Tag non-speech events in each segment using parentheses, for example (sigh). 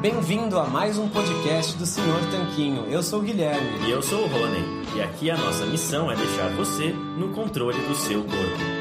Bem-vindo a mais um podcast do Senhor Tanquinho. Eu sou o Guilherme. E eu sou o Rony. E aqui a nossa missão é deixar você no controle do seu corpo.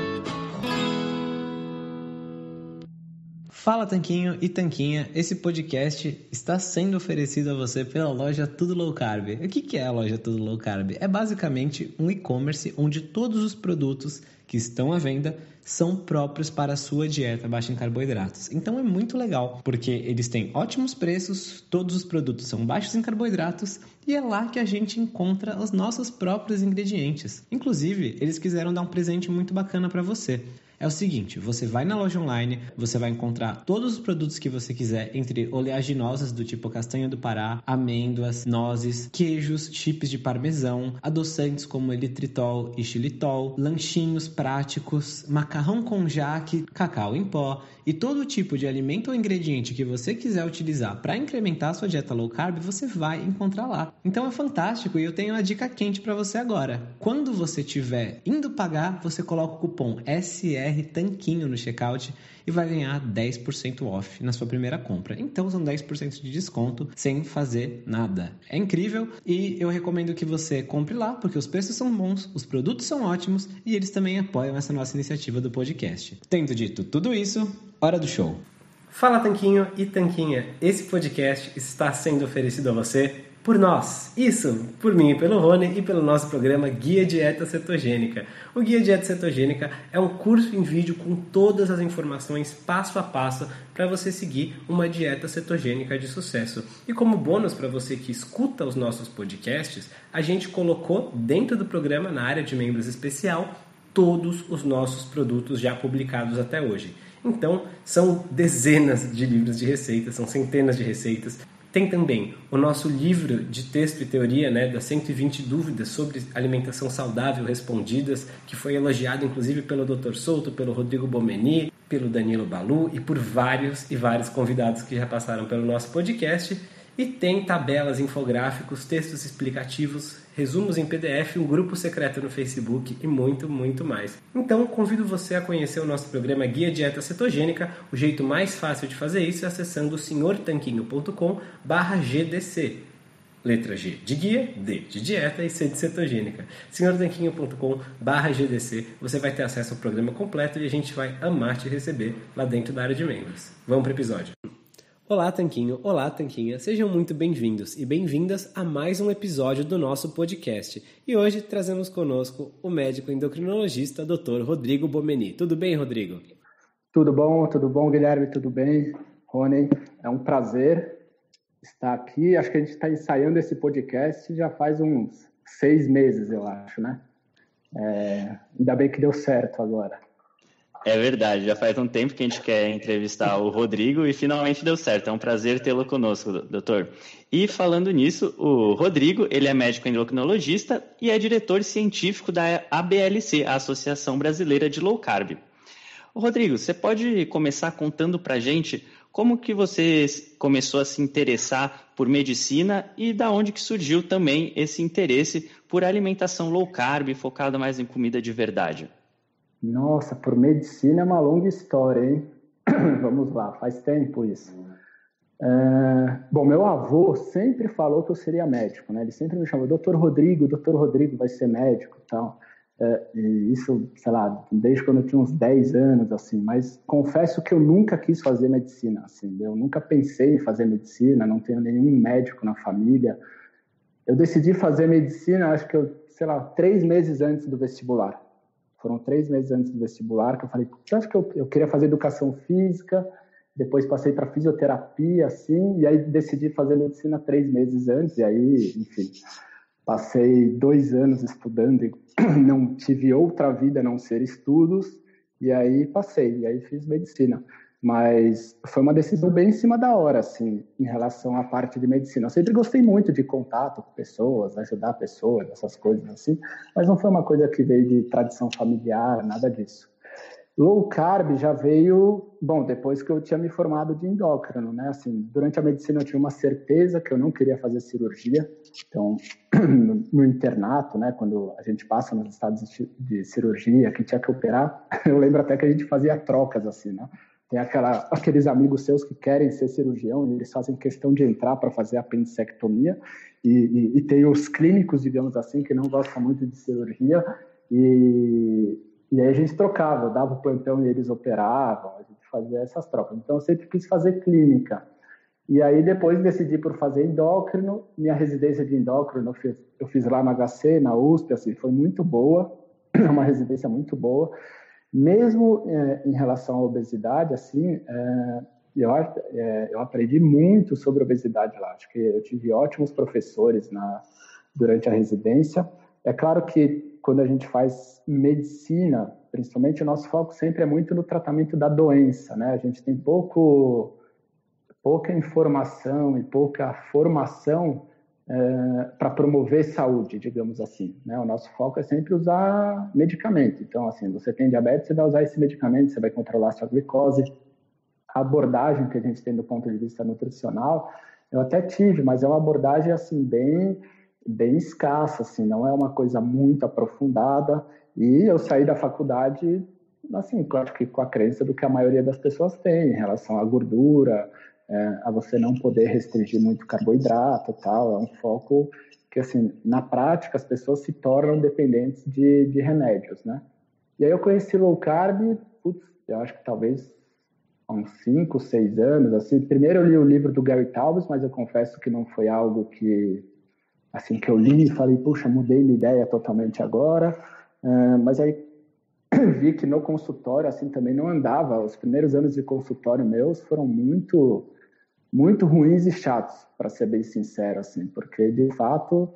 Fala Tanquinho e Tanquinha, esse podcast está sendo oferecido a você pela loja Tudo Low Carb. O que é a loja Tudo Low Carb? É basicamente um e-commerce onde todos os produtos que estão à venda são próprios para a sua dieta baixa em carboidratos. Então é muito legal, porque eles têm ótimos preços, todos os produtos são baixos em carboidratos e é lá que a gente encontra os nossos próprios ingredientes. Inclusive, eles quiseram dar um presente muito bacana para você é o seguinte: você vai na loja online, você vai encontrar todos os produtos que você quiser, entre oleaginosas do tipo castanha do Pará, amêndoas, nozes, queijos, chips de parmesão, adoçantes como eritritol e xilitol, lanchinhos práticos, macarrão com jaque, cacau em pó e todo tipo de alimento ou ingrediente que você quiser utilizar para incrementar a sua dieta low carb, você vai encontrar lá. Então é fantástico e eu tenho uma dica quente para você agora. Quando você estiver indo pagar, você coloca o cupom SR Tanquinho no checkout e vai ganhar 10% off na sua primeira compra. Então são 10% de desconto sem fazer nada. É incrível e eu recomendo que você compre lá porque os preços são bons, os produtos são ótimos e eles também apoiam essa nossa iniciativa do podcast. Tendo dito tudo isso, Hora do show. Fala Tanquinho e Tanquinha, esse podcast está sendo oferecido a você por nós. Isso, por mim e pelo Rony e pelo nosso programa Guia Dieta Cetogênica. O Guia Dieta Cetogênica é um curso em vídeo com todas as informações passo a passo para você seguir uma dieta cetogênica de sucesso. E como bônus para você que escuta os nossos podcasts, a gente colocou dentro do programa, na área de membros especial, todos os nossos produtos já publicados até hoje. Então, são dezenas de livros de receitas, são centenas de receitas. Tem também o nosso livro de texto e teoria, né, das 120 dúvidas sobre alimentação saudável respondidas, que foi elogiado inclusive pelo Dr. Souto, pelo Rodrigo Bomeni, pelo Danilo Balu e por vários e vários convidados que já passaram pelo nosso podcast. E tem tabelas, infográficos, textos explicativos, resumos em PDF, um grupo secreto no Facebook e muito, muito mais. Então, convido você a conhecer o nosso programa Guia Dieta Cetogênica. O jeito mais fácil de fazer isso é acessando senhortanquinho.com/gdc. Letra G de guia, D de dieta e C de cetogênica. senhortanquinho.com/gdc. Você vai ter acesso ao programa completo e a gente vai amar te receber lá dentro da área de membros. Vamos para o episódio. Olá, Tanquinho. Olá, Tanquinha. Sejam muito bem-vindos e bem-vindas a mais um episódio do nosso podcast. E hoje trazemos conosco o médico endocrinologista Dr. Rodrigo Bomeni. Tudo bem, Rodrigo? Tudo bom, tudo bom, Guilherme, tudo bem? Rony, é um prazer estar aqui. Acho que a gente está ensaiando esse podcast já faz uns seis meses, eu acho, né? É, ainda bem que deu certo agora. É verdade, já faz um tempo que a gente quer entrevistar o Rodrigo e finalmente deu certo. É um prazer tê-lo conosco, doutor. E falando nisso, o Rodrigo, ele é médico endocrinologista e é diretor científico da ABLC, a Associação Brasileira de Low Carb. Rodrigo, você pode começar contando para a gente como que você começou a se interessar por medicina e da onde que surgiu também esse interesse por alimentação low carb, focada mais em comida de verdade? Nossa, por medicina é uma longa história, hein? (clears throat) Vamos lá, faz tempo isso. É, bom, meu avô sempre falou que eu seria médico, né? Ele sempre me chamou, doutor Rodrigo, doutor Rodrigo vai ser médico tal. É, e isso, sei lá, desde quando eu tinha uns 10 anos, assim. Mas confesso que eu nunca quis fazer medicina, assim. Eu nunca pensei em fazer medicina, não tenho nenhum médico na família. Eu decidi fazer medicina, acho que eu, sei lá, três meses antes do vestibular. Foram três meses antes do vestibular que eu falei, acho que eu, eu queria fazer educação física, depois passei para fisioterapia, assim, e aí decidi fazer medicina três meses antes, e aí, enfim, passei dois anos estudando e (clears throat) não tive outra vida a não ser estudos, e aí passei, e aí fiz medicina. Mas foi uma decisão bem em cima da hora, assim, em relação à parte de medicina. Eu sempre gostei muito de contato com pessoas, ajudar pessoas, essas coisas assim, mas não foi uma coisa que veio de tradição familiar, nada disso. Low carb já veio, bom, depois que eu tinha me formado de endócrino, né? Assim, durante a medicina eu tinha uma certeza que eu não queria fazer cirurgia. Então, (clears throat) no internato, né, quando a gente passa nos estados de cirurgia, que tinha que operar, (laughs) eu lembro até que a gente fazia trocas assim, né? Tem aquela, aqueles amigos seus que querem ser cirurgião e eles fazem questão de entrar para fazer apendicectomia. E, e, e, tem os clínicos, digamos assim, que não gostam muito de cirurgia. E, e aí a gente trocava, dava o plantão e eles operavam, a gente fazia essas trocas. Então eu sempre quis fazer clínica. E aí depois decidi por fazer endócrino. Minha residência de endócrino eu fiz, eu fiz lá na HC, na USP, assim, foi muito boa, (clears throat) uma residência muito boa. Mesmo é, em relação à obesidade, assim, é, eu, é, eu aprendi muito sobre obesidade lá. Acho que eu tive ótimos professores na, durante a residência. É claro que quando a gente faz medicina, principalmente, o nosso foco sempre é muito no tratamento da doença, né? A gente tem pouco pouca informação e pouca formação é, para promover saúde, digamos assim. Né? O nosso foco é sempre usar medicamento. Então, assim, você tem diabetes, você vai usar esse medicamento, você vai controlar a sua glicose. A abordagem que a gente tem do ponto de vista nutricional, eu até tive, mas é uma abordagem assim bem bem escassa, assim, não é uma coisa muito aprofundada. E eu saí da faculdade, assim, acho que com a crença do que a maioria das pessoas tem em relação à gordura, é, a você não poder restringir muito carboidrato tal, é um foco que, assim, na prática as pessoas se tornam dependentes de, de remédios, né? E aí eu conheci low carb, putz, eu acho que talvez há uns 5, 6 anos, assim, primeiro eu li o livro do Gary Taubes, mas eu confesso que não foi algo que, assim, que eu li e falei, puxa, mudei minha ideia totalmente agora, uh, mas aí (clears throat) vi que no consultório, assim, também não andava, os primeiros anos de consultório meus foram muito muito ruins e chatos, para ser bem sincero, assim, porque de fato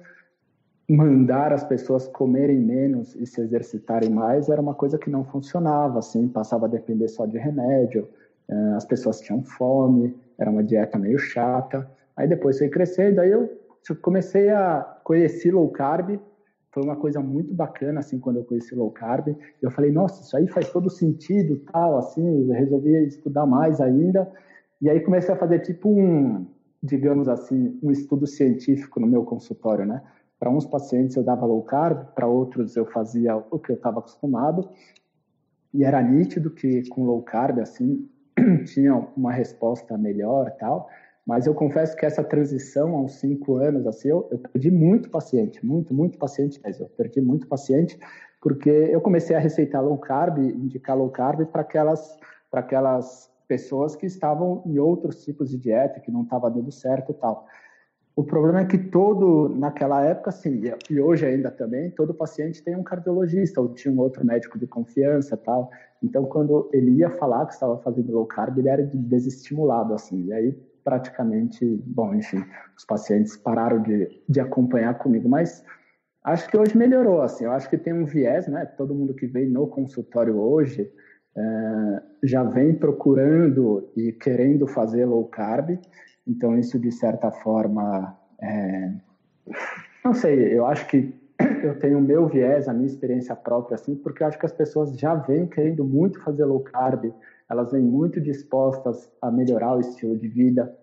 mandar as pessoas comerem menos e se exercitarem mais era uma coisa que não funcionava, assim, passava a depender só de remédio, eh, as pessoas tinham fome, era uma dieta meio chata. Aí depois foi crescer, daí eu comecei a conhecer low carb, foi uma coisa muito bacana, assim, quando eu conheci low carb. Eu falei, nossa, isso aí faz todo sentido, tal, assim, resolvi estudar mais ainda. E aí comecei a fazer tipo um, digamos assim, um estudo científico no meu consultório, né? Para uns pacientes eu dava low carb, para outros eu fazia o que eu estava acostumado. E era nítido que com low carb, assim, (clears throat) tinha uma resposta melhor tal. Mas eu confesso que essa transição, uns cinco anos, assim, eu, eu perdi muito paciente, muito, muito paciente mesmo. Eu perdi muito paciente porque eu comecei a receitar low carb, indicar low carb para aquelas, aquelas pessoas que estavam em outros tipos de dieta, que não estava dando certo e tal. O problema é que todo, naquela época, sim, e hoje ainda também, todo paciente tem um cardiologista ou tinha um outro médico de confiança tal. Então, quando ele ia falar que estava fazendo low carb, ele era desestimulado, assim. E aí, praticamente, bom, enfim, os pacientes pararam de, de acompanhar comigo. Mas acho que hoje melhorou, assim. Eu acho que tem um viés, né? Todo mundo que vem no consultório hoje, já vem procurando e querendo fazer low carb, então isso de certa forma, é, não sei, eu acho que eu tenho o meu viés, a minha experiência própria, assim, porque eu acho que as pessoas já vêm querendo muito fazer low carb, elas vêm muito dispostas a melhorar o estilo de vida,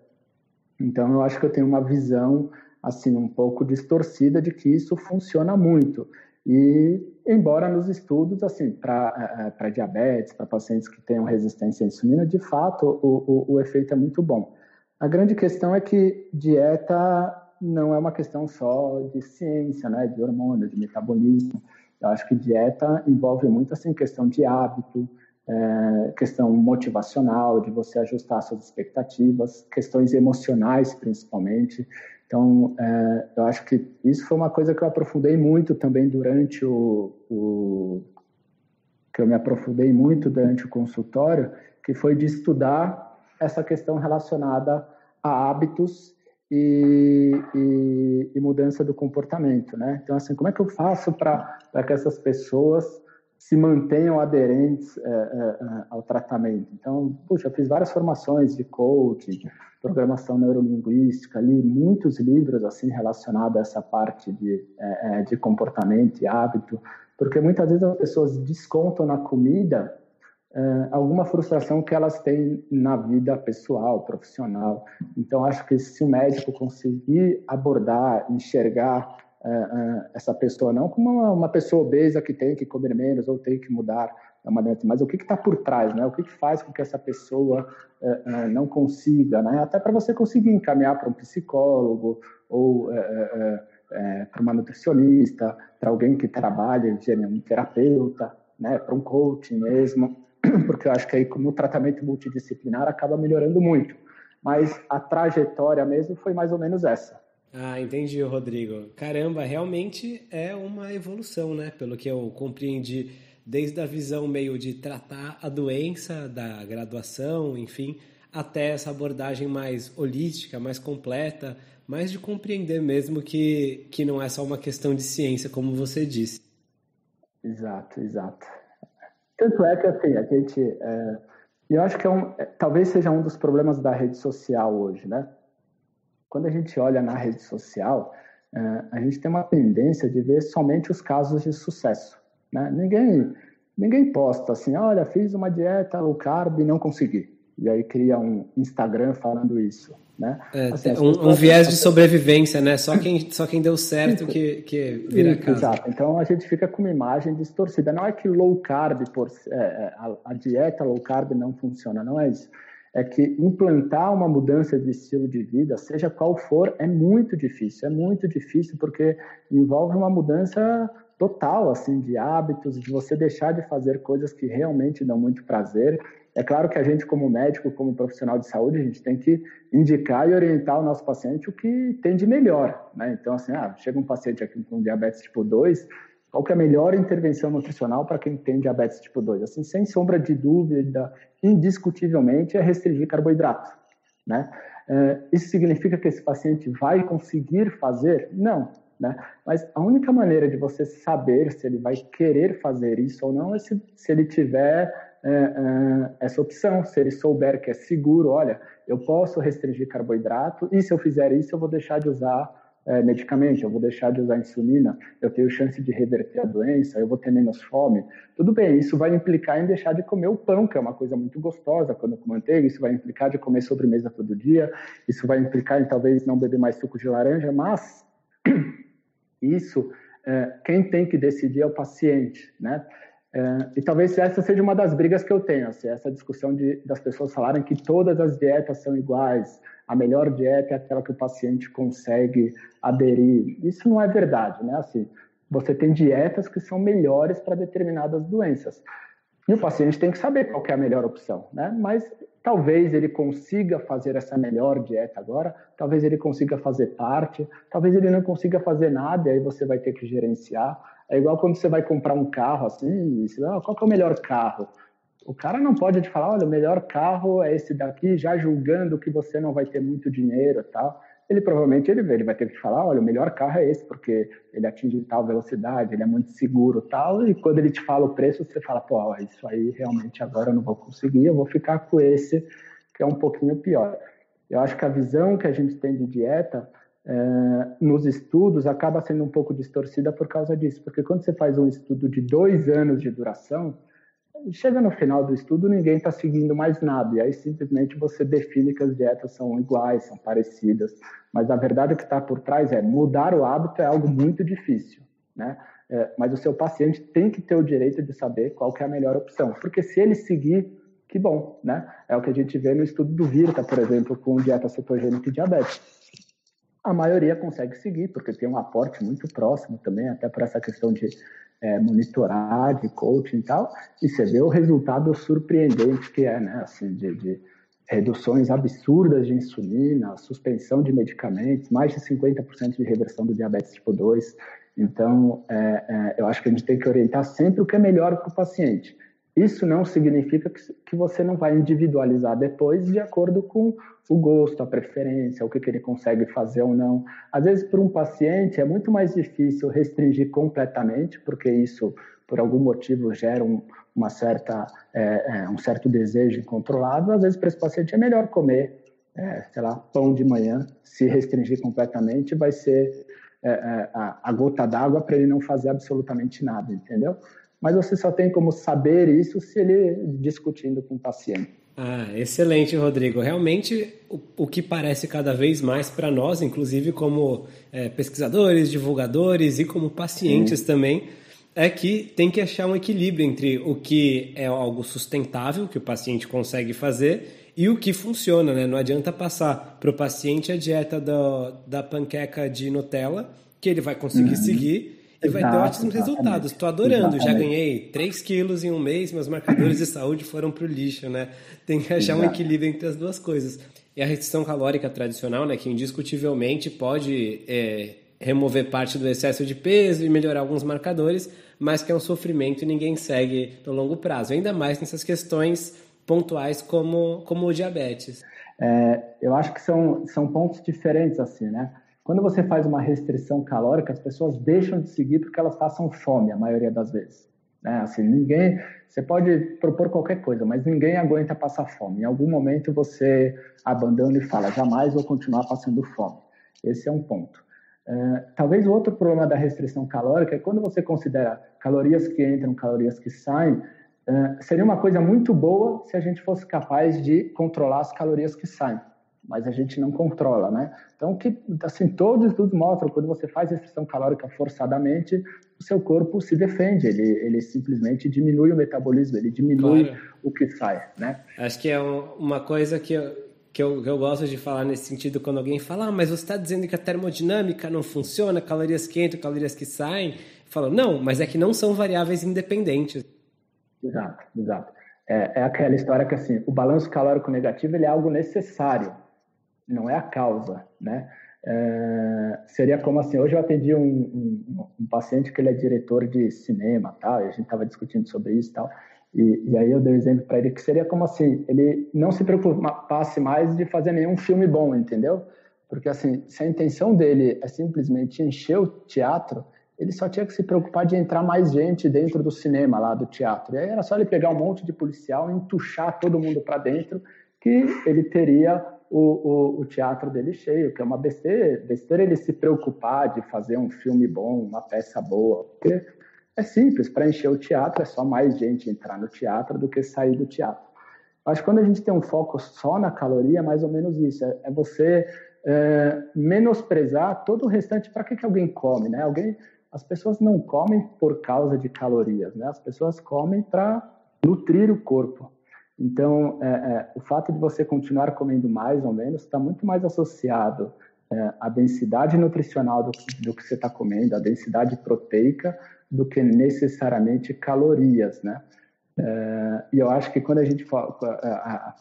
então eu acho que eu tenho uma visão assim um pouco distorcida de que isso funciona muito. E, embora nos estudos, assim, para eh, diabetes, para pacientes que tenham resistência à insulina, de fato, o, o, o efeito é muito bom. A grande questão é que dieta não é uma questão só de ciência, né, de hormônio, de metabolismo. Eu acho que dieta envolve muito assim questão de hábito, é, questão motivacional, de você ajustar suas expectativas, questões emocionais principalmente. Então, é, eu acho que isso foi uma coisa que eu aprofundei muito também durante o, o, que eu me aprofundei muito durante o consultório, que foi de estudar essa questão relacionada a hábitos e, e, e mudança do comportamento, né? Então, assim, como é que eu faço para que essas pessoas se mantenham aderentes é, é, ao tratamento? Então, puxa, eu fiz várias formações de coaching, programação neurolinguística, li muitos livros assim relacionados a essa parte de, é, é, de comportamento e hábito, porque muitas vezes as pessoas descontam na comida é, alguma frustração que elas têm na vida pessoal, profissional. Então, acho que se o médico conseguir abordar, enxergar é, é, essa pessoa não como uma, uma pessoa obesa que tem que comer menos ou tem que mudar é uma doença, mas o que está por trás, né? O que, que, faz com que essa pessoa é, é, não consiga, né? Até para você conseguir encaminhar para um psicólogo ou é, para uma nutricionista, para alguém que trabalha, um terapeuta, né? Para um coach mesmo, (clears throat) porque eu acho que aí como tratamento multidisciplinar acaba melhorando muito. Mas a trajetória mesmo foi mais ou menos essa. Ah, entendi, Rodrigo. Caramba, realmente é uma evolução, né? Pelo que eu compreendi desde a visão meio de tratar a doença, da graduação, enfim, até essa abordagem mais holística, mais completa, mais de compreender mesmo que, que não é só uma questão de ciência, como você disse. Exato, exato. Tanto é que assim, a gente. É, eu acho que é um, é, talvez seja um dos problemas da rede social hoje, né? Quando a gente olha na rede social, é, a gente tem uma tendência de ver somente os casos de sucesso. Né? Ninguém, ninguém posta assim, olha, fiz uma dieta low carb e não consegui. E aí cria um Instagram falando isso. Né? É, assim, um, um, viés de sobrevivência, né? Só quem, só quem deu certo que, que vira isso, casa. Exato. Então a gente fica com uma imagem distorcida. Não é que low carb, por, é, é, a, a dieta low carb não funciona, não é isso é que implantar uma mudança de estilo de vida, seja qual for, é muito difícil. É muito difícil porque envolve uma mudança total, assim, de hábitos, de você deixar de fazer coisas que realmente dão muito prazer. É claro que a gente, como médico, como profissional de saúde, a gente tem que indicar e orientar o nosso paciente o que tem de melhor, né? Então, assim, ah, chega um paciente aqui com diabetes tipo 2, qual que é a melhor intervenção nutricional para quem tem diabetes tipo 2? Assim, sem sombra de dúvida, indiscutivelmente, é restringir carboidrato, né? É, isso significa que esse paciente vai conseguir fazer? Não, né? Mas a única maneira de você saber se ele vai querer fazer isso ou não é se, se ele tiver é, é, essa opção, se ele souber que é seguro, olha, eu posso restringir carboidrato e se eu fizer isso eu vou deixar de usar é, medicamento, eu vou deixar de usar insulina, eu tenho chance de reverter a doença, eu vou ter menos fome. Tudo bem, isso vai implicar em deixar de comer o pão, que é uma coisa muito gostosa quando com manteiga, isso vai implicar de comer sobremesa todo dia, isso vai implicar em talvez não beber mais suco de laranja, mas (clears throat) isso, é, quem tem que decidir é o paciente, né? É, e talvez essa seja uma das brigas que eu tenho, assim, essa discussão de, das pessoas falarem que todas as dietas são iguais, a melhor dieta é aquela que o paciente consegue aderir. Isso não é verdade, né? Assim, você tem dietas que são melhores para determinadas doenças. E o paciente tem que saber qual que é a melhor opção, né? Mas talvez ele consiga fazer essa melhor dieta agora, talvez ele consiga fazer parte, talvez ele não consiga fazer nada, e aí você vai ter que gerenciar. É igual quando você vai comprar um carro assim, você, ah, qual é o melhor carro? O cara não pode te falar, olha, o melhor carro é esse daqui, já julgando que você não vai ter muito dinheiro e tal ele provavelmente ele, ele vai ter que falar, olha, o melhor carro é esse, porque ele atinge tal velocidade, ele é muito seguro tal, e quando ele te fala o preço, você fala, pô, isso aí realmente agora eu não vou conseguir, eu vou ficar com esse, que é um pouquinho pior. Eu acho que a visão que a gente tem de dieta é, nos estudos acaba sendo um pouco distorcida por causa disso, porque quando você faz um estudo de dois anos de duração, chega no final do estudo, ninguém está seguindo mais nada, e aí simplesmente você define que as dietas são iguais, são parecidas, mas a verdade que está por trás é mudar o hábito é algo muito difícil, né? É, mas o seu paciente tem que ter o direito de saber qual é a melhor opção, porque se ele seguir, que bom, né? É o que a gente vê no estudo do Virta, por exemplo, com dieta cetogênica e diabetes. A maioria consegue seguir, porque tem um aporte muito próximo também, até por essa questão de é, monitorar, de coaching e tal, e você vê o resultado surpreendente que é, né, assim, de, de reduções absurdas de insulina, suspensão de medicamentos, mais de 50% de reversão do diabetes tipo 2. Então, é, é, eu acho que a gente tem que orientar sempre o que é melhor para o paciente. Isso não significa que, você não vai individualizar depois de acordo com o gosto, a preferência, o que, que ele consegue fazer ou não. Às vezes, para um paciente, é muito mais difícil restringir completamente, porque isso, por algum motivo, gera um, uma certa, é, é, um certo desejo incontrolável. Às vezes, para esse paciente, é melhor comer, é, sei lá, pão de manhã. Se restringir completamente, vai ser é, é, a, a gota d'água para ele não fazer absolutamente nada, entendeu? Mas você só tem como saber isso se ele discutindo com o paciente. Ah, excelente, Rodrigo. Realmente, o, o que parece cada vez mais para nós, inclusive como é, pesquisadores, divulgadores e como pacientes Sim. também, é que tem que achar um equilíbrio entre o que é algo sustentável, que o paciente consegue fazer, e o que funciona, né? Não adianta passar para o paciente a dieta do, da panqueca de Nutella, que ele vai conseguir uhum. seguir e vai ter ótimos resultados. Estou adorando, exatamente. já ganhei 3 quilos em um mês, meus marcadores de saúde foram para o lixo, né? Tem que achar Exato. um equilíbrio entre as duas coisas. E a restrição calórica tradicional, né, que indiscutivelmente pode é, remover parte do excesso de peso e melhorar alguns marcadores, mas que é um sofrimento e ninguém segue no longo prazo, ainda mais nessas questões pontuais como, como o diabetes. É, eu acho que são, são pontos diferentes, assim, né? Quando você faz uma restrição calórica, as pessoas deixam de seguir porque elas passam fome, a maioria das vezes. Né? Assim, ninguém, você pode propor qualquer coisa, mas ninguém aguenta passar fome. Em algum momento você abandona e fala, jamais vou continuar passando fome. Esse é um ponto. É, talvez o outro problema da restrição calórica é quando você considera calorias que entram, calorias que saem, é, seria uma coisa muito boa se a gente fosse capaz de controlar as calorias que saem, mas a gente não controla, né? Então, que, assim, todos os estudos mostram quando você faz restrição calórica forçadamente, o seu corpo se defende, ele, ele simplesmente diminui o metabolismo, ele diminui claro. o que sai, né? Acho que é uma coisa que eu que eu, que eu gosto de falar nesse sentido quando alguém fala, ah, mas você está dizendo que a termodinâmica não funciona, calorias que entram, calorias que saem. Falo, não, mas é que não são variáveis independentes. Exato, exato. É, é aquela história que assim, o balanço calórico negativo ele é algo necessário, não é a causa, né? É, seria como assim, hoje eu atendi um, um, um, paciente que ele é diretor de cinema, e a gente estava discutindo sobre isso, tal. E, e aí eu dei um exemplo para ele que seria como assim, ele não se preocupasse mais de fazer nenhum filme bom, entendeu? Porque assim, se a intenção dele é simplesmente encher o teatro, ele só tinha que se preocupar de entrar mais gente dentro do cinema lá do teatro. E aí era só ele pegar um monte de policial e entuchar todo mundo para dentro que ele teria o, o, o, teatro dele cheio, que é uma besteira, besteira ele se preocupar de fazer um filme bom, uma peça boa, porque é simples, para encher o teatro é só mais gente entrar no teatro do que sair do teatro. Que quando a gente tem um foco só na caloria, é mais ou menos isso. É, é você é, menosprezar todo o restante. Para que, que alguém come? Né? Alguém, as pessoas não comem por causa de calorias, né? as pessoas comem para nutrir o corpo. Então, é, é, o fato de você continuar comendo mais ou menos está muito mais associado é, à densidade nutricional do, do que você está comendo, à densidade proteica, do que necessariamente calorias, né? É, e eu acho que quando a gente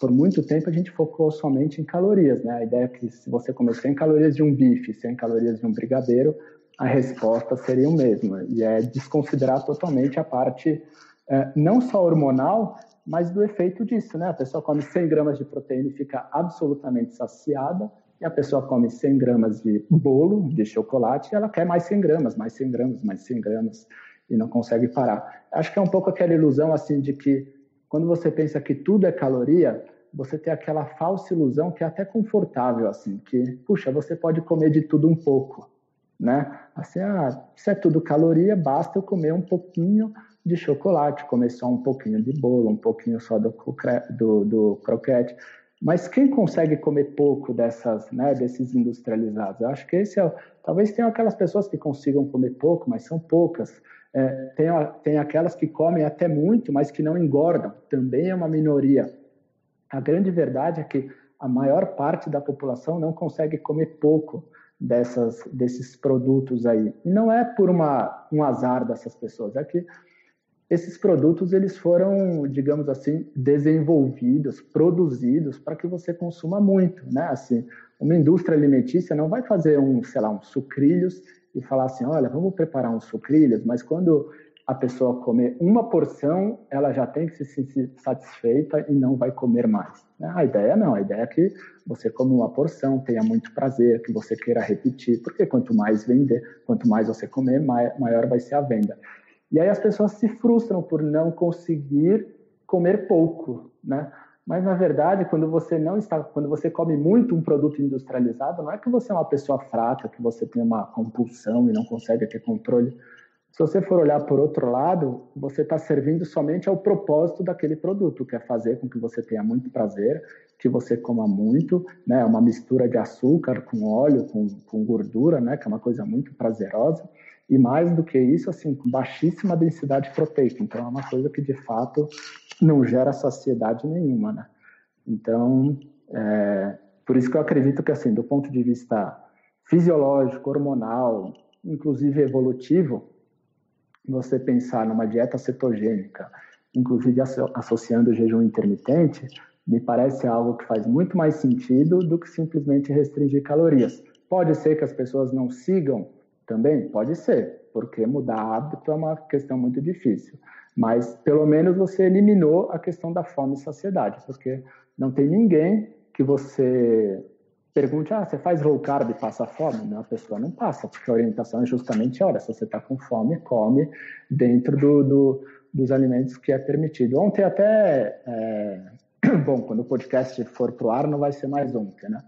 por muito tempo a gente focou somente em calorias, né? A ideia é que se você comer 100 calorias de um bife, 100 calorias de um brigadeiro, a resposta seria o mesmo. E é desconsiderar totalmente a parte é, não só hormonal, mas do efeito disso, né? A pessoa come 100 gramas de proteína e fica absolutamente saciada, e a pessoa come 100 gramas de bolo, de chocolate, e ela quer mais 100 gramas, mais 100 gramas, mais 100 gramas, e não consegue parar. Acho que é um pouco aquela ilusão, assim, de que quando você pensa que tudo é caloria, você tem aquela falsa ilusão que é até confortável, assim, que, puxa, você pode comer de tudo um pouco, né? Assim, ah, se é tudo caloria, basta eu comer um pouquinho de chocolate, comer só um pouquinho de bolo, um pouquinho só do, do, do croquete. Mas quem consegue comer pouco dessas, né, desses industrializados? Eu acho que esse é, talvez tenha aquelas pessoas que consigam comer pouco, mas são poucas. É, tem, tem aquelas que comem até muito, mas que não engordam. Também é uma minoria. A grande verdade é que a maior parte da população não consegue comer pouco dessas, desses produtos aí. E não é por uma, um azar dessas pessoas, é que esses produtos eles foram, digamos assim, desenvolvidos, produzidos para que você consuma muito, né? Assim, uma indústria alimentícia não vai fazer um, sei lá, um sucrilhos e falar assim, olha, vamos preparar uns sucrilhos, mas quando a pessoa comer uma porção, ela já tem que se sentir satisfeita e não vai comer mais. Né? A ideia não, a ideia é que você come uma porção, tenha muito prazer, que você queira repetir, porque quanto mais vender, quanto mais você comer, maior vai ser a venda. E aí as pessoas se frustram por não conseguir comer pouco, né? Mas na verdade, quando você não está, quando você come muito um produto industrializado, não é que você é uma pessoa fraca, que você tem uma compulsão e não consegue ter controle. Se você for olhar por outro lado, você está servindo somente ao propósito daquele produto, que é fazer com que você tenha muito prazer, que você coma muito, né? Uma mistura de açúcar com óleo, com, com gordura, né? Que é uma coisa muito prazerosa E mais do que isso, assim, baixíssima densidade proteica. Então, é uma coisa que, de fato, não gera saciedade nenhuma, né? Então, é, por isso que eu acredito que, assim, do ponto de vista fisiológico, hormonal, inclusive evolutivo, você pensar numa dieta cetogênica, inclusive associando o jejum intermitente, me parece algo que faz muito mais sentido do que simplesmente restringir calorias. Pode ser que as pessoas não sigam também? Pode ser, porque mudar hábito é uma questão muito difícil. Mas pelo menos você eliminou a questão da fome e saciedade, porque não tem ninguém que você pergunte, ah, você faz low carb e passa fome? Não, a pessoa não passa, porque a orientação é justamente, olha, se você está com fome, come dentro do, do, dos alimentos que é permitido. Ontem até, é... (clears throat) bom, quando o podcast for pro ar, não vai ser mais ontem, né?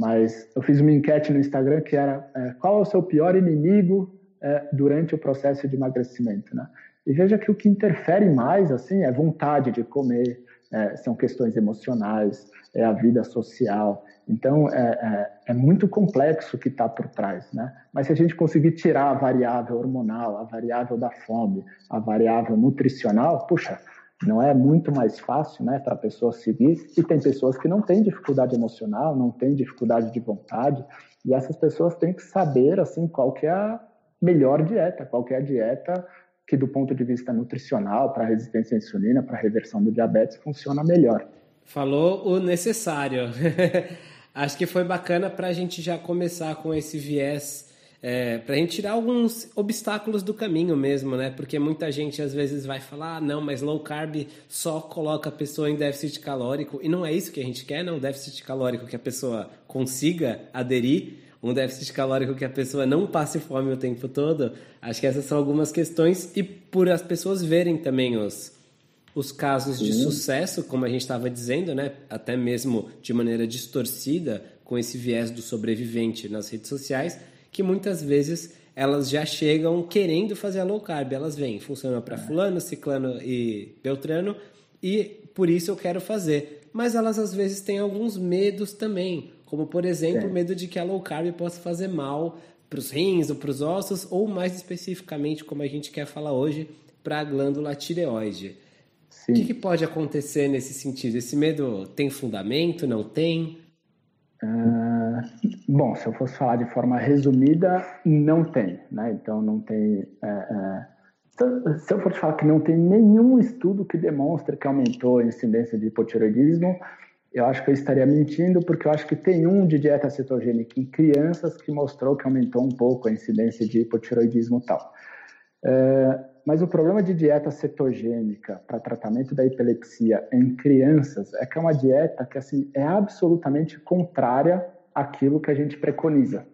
Mas eu fiz uma enquete no Instagram que era é, qual é o seu pior inimigo é, durante o processo de emagrecimento, né? E veja que o que interfere mais, assim, é vontade de comer, é, são questões emocionais, é a vida social. Então, é, é, é muito complexo o que está por trás, né? Mas se a gente conseguir tirar a variável hormonal, a variável da fome, a variável nutricional, puxa, não é muito mais fácil, né, para a pessoa seguir. E tem pessoas que não têm dificuldade emocional, não têm dificuldade de vontade, e essas pessoas têm que saber, assim, qual que é a melhor dieta, qual que é a dieta que do ponto de vista nutricional, para resistência à insulina, para reversão do diabetes, funciona melhor. Falou o necessário. (laughs) Acho que foi bacana para a gente já começar com esse viés, é, para a gente tirar alguns obstáculos do caminho mesmo, né? Porque muita gente às vezes vai falar, ah, não, mas low carb só coloca a pessoa em déficit calórico, e não é isso que a gente quer, não, déficit calórico que a pessoa consiga aderir, um déficit calórico que a pessoa não passe fome o tempo todo. Acho que essas são algumas questões, e por as pessoas verem também os os casos Sim. de sucesso, como a gente estava dizendo, né, até mesmo de maneira distorcida, com esse viés do sobrevivente nas redes sociais, que muitas vezes elas já chegam querendo fazer a low carb, elas vêm, funciona para é. fulano, ciclano e beltrano, e por isso eu quero fazer. Mas elas às vezes têm alguns medos também, como por exemplo, o medo de que a low carb possa fazer mal para os rins ou para os ossos, ou mais especificamente, como a gente quer falar hoje, para a glândula tireoide. Sim. O que, que, pode acontecer nesse sentido? Esse medo tem fundamento? Não tem? Uh, bom, se eu fosse falar de forma resumida, não tem, né? Então não tem. É, é, se eu for te falar que não tem nenhum estudo que demonstre que aumentou a incidência de hipotiroidismo, eu acho que eu estaria mentindo, porque eu acho que tem um de dieta cetogênica em crianças que mostrou que aumentou um pouco a incidência de hipotiroidismo e tal. Uh, mas o problema de dieta cetogênica para tratamento da epilepsia em crianças é que é uma dieta que assim é absolutamente contrária àquilo que a gente preconiza,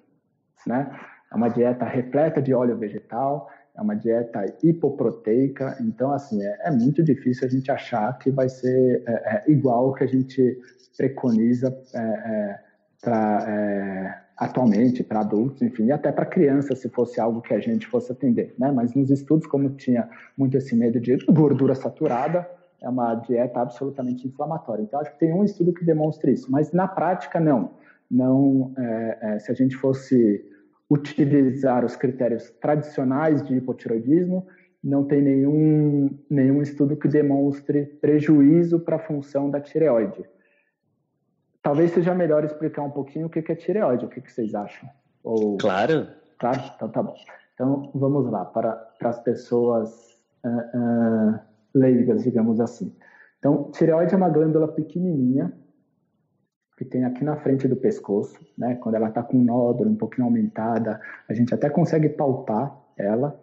né? É uma dieta repleta de óleo vegetal, é uma dieta hipoproteica, então assim é, é muito difícil a gente achar que vai ser é, é, igual que a gente preconiza é, é, para é, atualmente para adultos, enfim, e até para crianças, se fosse algo que a gente fosse atender, né? Mas nos estudos, como tinha muito esse medo de gordura saturada, é uma dieta absolutamente inflamatória. Então, acho que tem um estudo que demonstra isso, mas na prática, não. Não, é, é, se a gente fosse utilizar os critérios tradicionais de hipotiroidismo, não tem nenhum, nenhum estudo que demonstre prejuízo para a função da tireoide. Talvez seja melhor explicar um pouquinho o que é tireoide, o que vocês acham? Ou... Claro. Claro? Então tá bom. Então vamos lá, para, para as pessoas uh, uh, leigas, digamos assim. Então, tireoide é uma glândula pequenininha que tem aqui na frente do pescoço, né? Quando ela está com um nódulo um pouquinho aumentada, a gente até consegue palpar ela,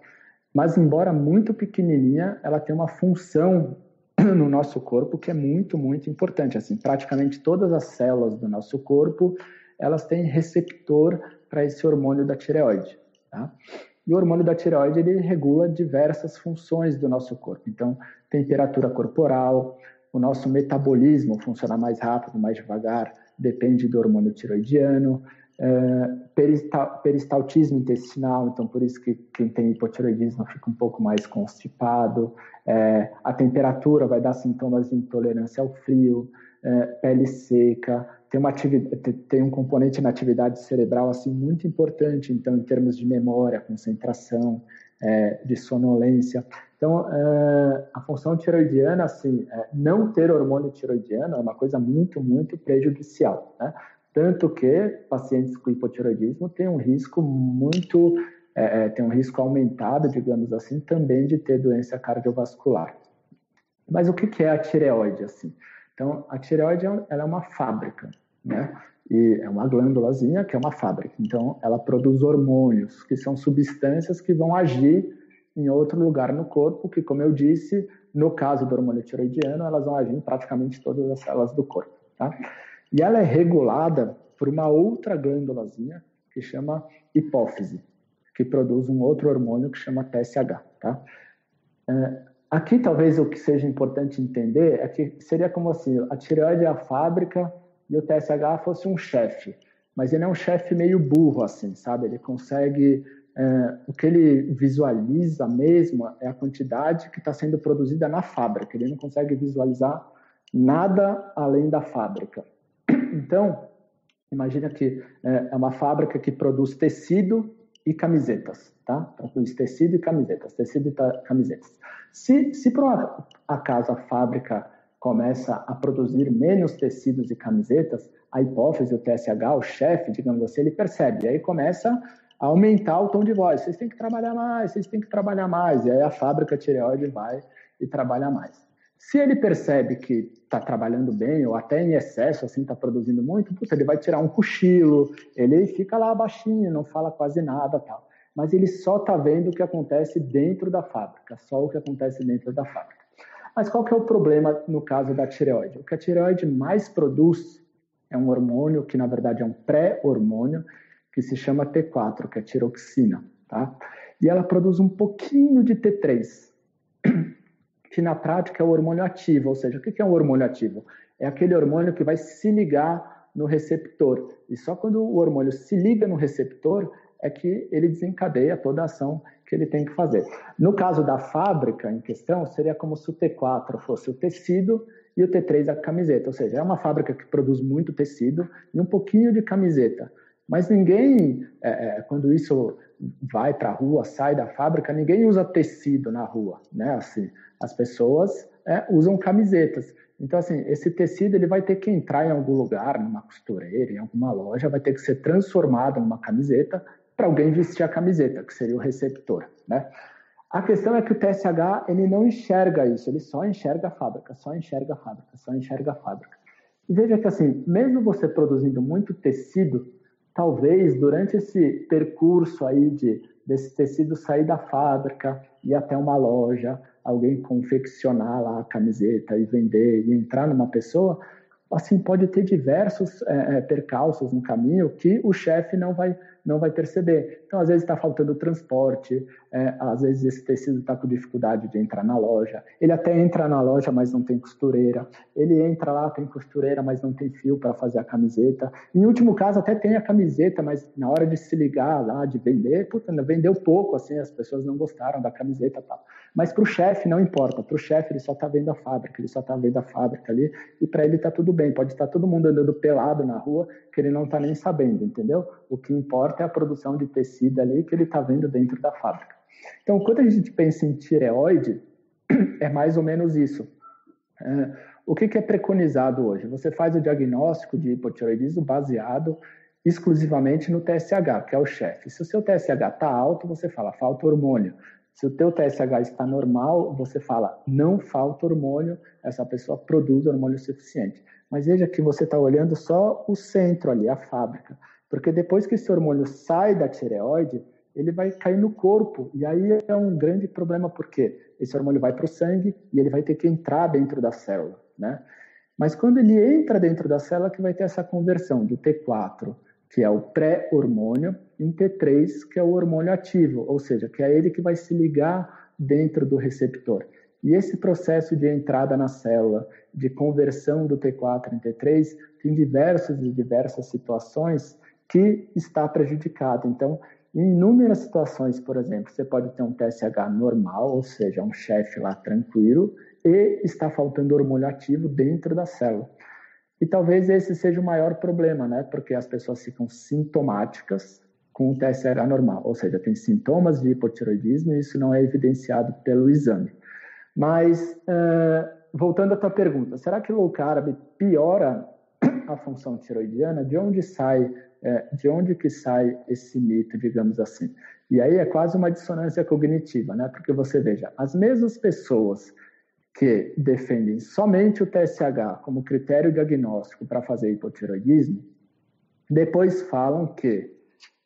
mas embora muito pequenininha, ela tem uma função (clears throat) no nosso corpo que é muito, muito importante. Assim, praticamente todas as células do nosso corpo, elas têm receptor para esse hormônio da tireoide, tá? E o hormônio da tireoide, ele regula diversas funções do nosso corpo. Então, temperatura corporal, o nosso metabolismo funciona mais rápido, mais devagar, depende do hormônio tiroidiano, é, peristaltismo intestinal, então por isso que quem tem hipotiroidismo fica um pouco mais constipado, é, a temperatura vai dar sintomas de intolerância ao frio, é, pele seca, tem, uma tem um componente na atividade cerebral assim muito importante, então em termos de memória, concentração, é, de sonolência. Então, é, a função tiroidiana, assim, é, não ter hormônio tiroidiano é uma coisa muito, muito prejudicial, né? Tanto que pacientes com hipotiroidismo têm um risco muito, é, é, tem um risco aumentado, digamos assim, também de ter doença cardiovascular. Mas o que é a tireoide, assim? Então, a tireoide ela é uma fábrica, né? E é uma glândulazinha que é uma fábrica. Então, ela produz hormônios, que são substâncias que vão agir em outro lugar no corpo, que, como eu disse, no caso do hormônio tiroidiano, elas vão agir em praticamente todas as células do corpo, tá? E ela é regulada por uma outra glândulazinha que chama hipófise, que produz um outro hormônio que chama TSH. Tá? É, aqui, talvez, o que seja importante entender é que seria como assim, a tireoide é a fábrica e o TSH fosse um chefe. Mas ele é um chefe meio burro, assim, sabe? Ele consegue... É, o que ele visualiza mesmo é a quantidade que está sendo produzida na fábrica. Ele não consegue visualizar nada além da fábrica. Então, imagina que é, é uma fábrica que produz tecido e camisetas, tá? Produz tecido e camisetas, tecido e camisetas. Se, se por acaso a fábrica começa a produzir menos tecidos e camisetas, a hipófise, o TSH, o chefe, digamos assim, ele percebe, e aí começa a aumentar o tom de voz. Vocês têm que trabalhar mais, vocês têm que trabalhar mais. E aí a fábrica tireoide vai e trabalha mais. Se ele percebe que está trabalhando bem ou até em excesso, assim, está produzindo muito, putz, ele vai tirar um cochilo, ele fica lá baixinho, não fala quase nada tal. Mas ele só está vendo o que acontece dentro da fábrica, só o que acontece dentro da fábrica. Mas qual que é o problema no caso da tireoide? O que a tireoide mais produz é um hormônio que, na verdade, é um pré-hormônio, que se chama T4, que é tiroxina, tá? E ela produz um pouquinho de T3 que na prática é o hormônio ativo, ou seja, o que é um hormônio ativo? É aquele hormônio que vai se ligar no receptor. E só quando o hormônio se liga no receptor é que ele desencadeia toda a ação que ele tem que fazer. No caso da fábrica em questão, seria como se o T4 fosse o tecido e o T3 a camiseta, ou seja, é uma fábrica que produz muito tecido e um pouquinho de camiseta. Mas ninguém, é, é quando isso vai para a rua, sai da fábrica, ninguém usa tecido na rua, né? Assim, as pessoas é, usam camisetas. Então, assim, esse tecido ele vai ter que entrar em algum lugar, numa costureira, em alguma loja, vai ter que ser transformado numa camiseta para alguém vestir a camiseta, que seria o receptor, né? A questão é que o TSH ele não enxerga isso, ele só enxerga a fábrica, só enxerga a fábrica, só enxerga a fábrica. E veja que assim, mesmo você produzindo muito tecido, talvez durante esse percurso aí de desse tecido sair da fábrica ir até uma loja, alguém confeccionar lá a camiseta e vender e entrar numa pessoa, assim pode ter diversos é, percalços no caminho que o chefe não vai não vai perceber. Então, às vezes está faltando transporte, é, às vezes esse tecido está com dificuldade de entrar na loja. Ele até entra na loja, mas não tem costureira. Ele entra lá, tem costureira, mas não tem fio para fazer a camiseta. Em último caso, até tem a camiseta, mas na hora de se ligar lá, de vender, puta, vendeu pouco, assim, as pessoas não gostaram da camiseta e tal. Mas para o chefe não importa, para o chefe ele só está vendo a fábrica, ele só está vendo a fábrica ali e para ele está tudo bem. Pode estar todo mundo andando pelado na rua que ele não está nem sabendo, entendeu? O que importa é a produção de tecido ali que ele está vendo dentro da fábrica. Então, quando a gente pensa em tireoide, é mais ou menos isso. É, o que, que é preconizado hoje? Você faz o diagnóstico de hipotireoidismo baseado exclusivamente no TSH, que é o chefe. Se o seu TSH está alto, você fala falta hormônio. Se o teu TSH está normal, você fala, não falta hormônio, essa pessoa produz hormônio suficiente. Mas veja que você está olhando só o centro ali, a fábrica. Porque depois que esse hormônio sai da tireoide, ele vai cair no corpo. E aí é um grande problema, porque esse hormônio vai para o sangue e ele vai ter que entrar dentro da célula, né? Mas quando ele entra dentro da célula, que vai ter essa conversão do T4 que é o pré-hormônio, e um T3, que é o hormônio ativo, ou seja, que é ele que vai se ligar dentro do receptor. E esse processo de entrada na célula, de conversão do T4 em T3, tem diversas e diversas situações que está prejudicado. Então, em inúmeras situações, por exemplo, você pode ter um TSH normal, ou seja, um chefe lá tranquilo, e está faltando hormônio ativo dentro da célula. E talvez esse seja o maior problema, né? Porque as pessoas ficam sintomáticas com o TSH normal, ou seja, tem sintomas de hipotiroidismo e isso não é evidenciado pelo exame. Mas, uh, voltando à tua pergunta, será que low carb piora a função tiroidiana? De onde sai, é, de onde que sai esse mito, digamos assim? E aí é quase uma dissonância cognitiva, né? Porque você veja, as mesmas pessoas que defendem somente o TSH como critério diagnóstico para fazer hipotiroidismo, depois falam que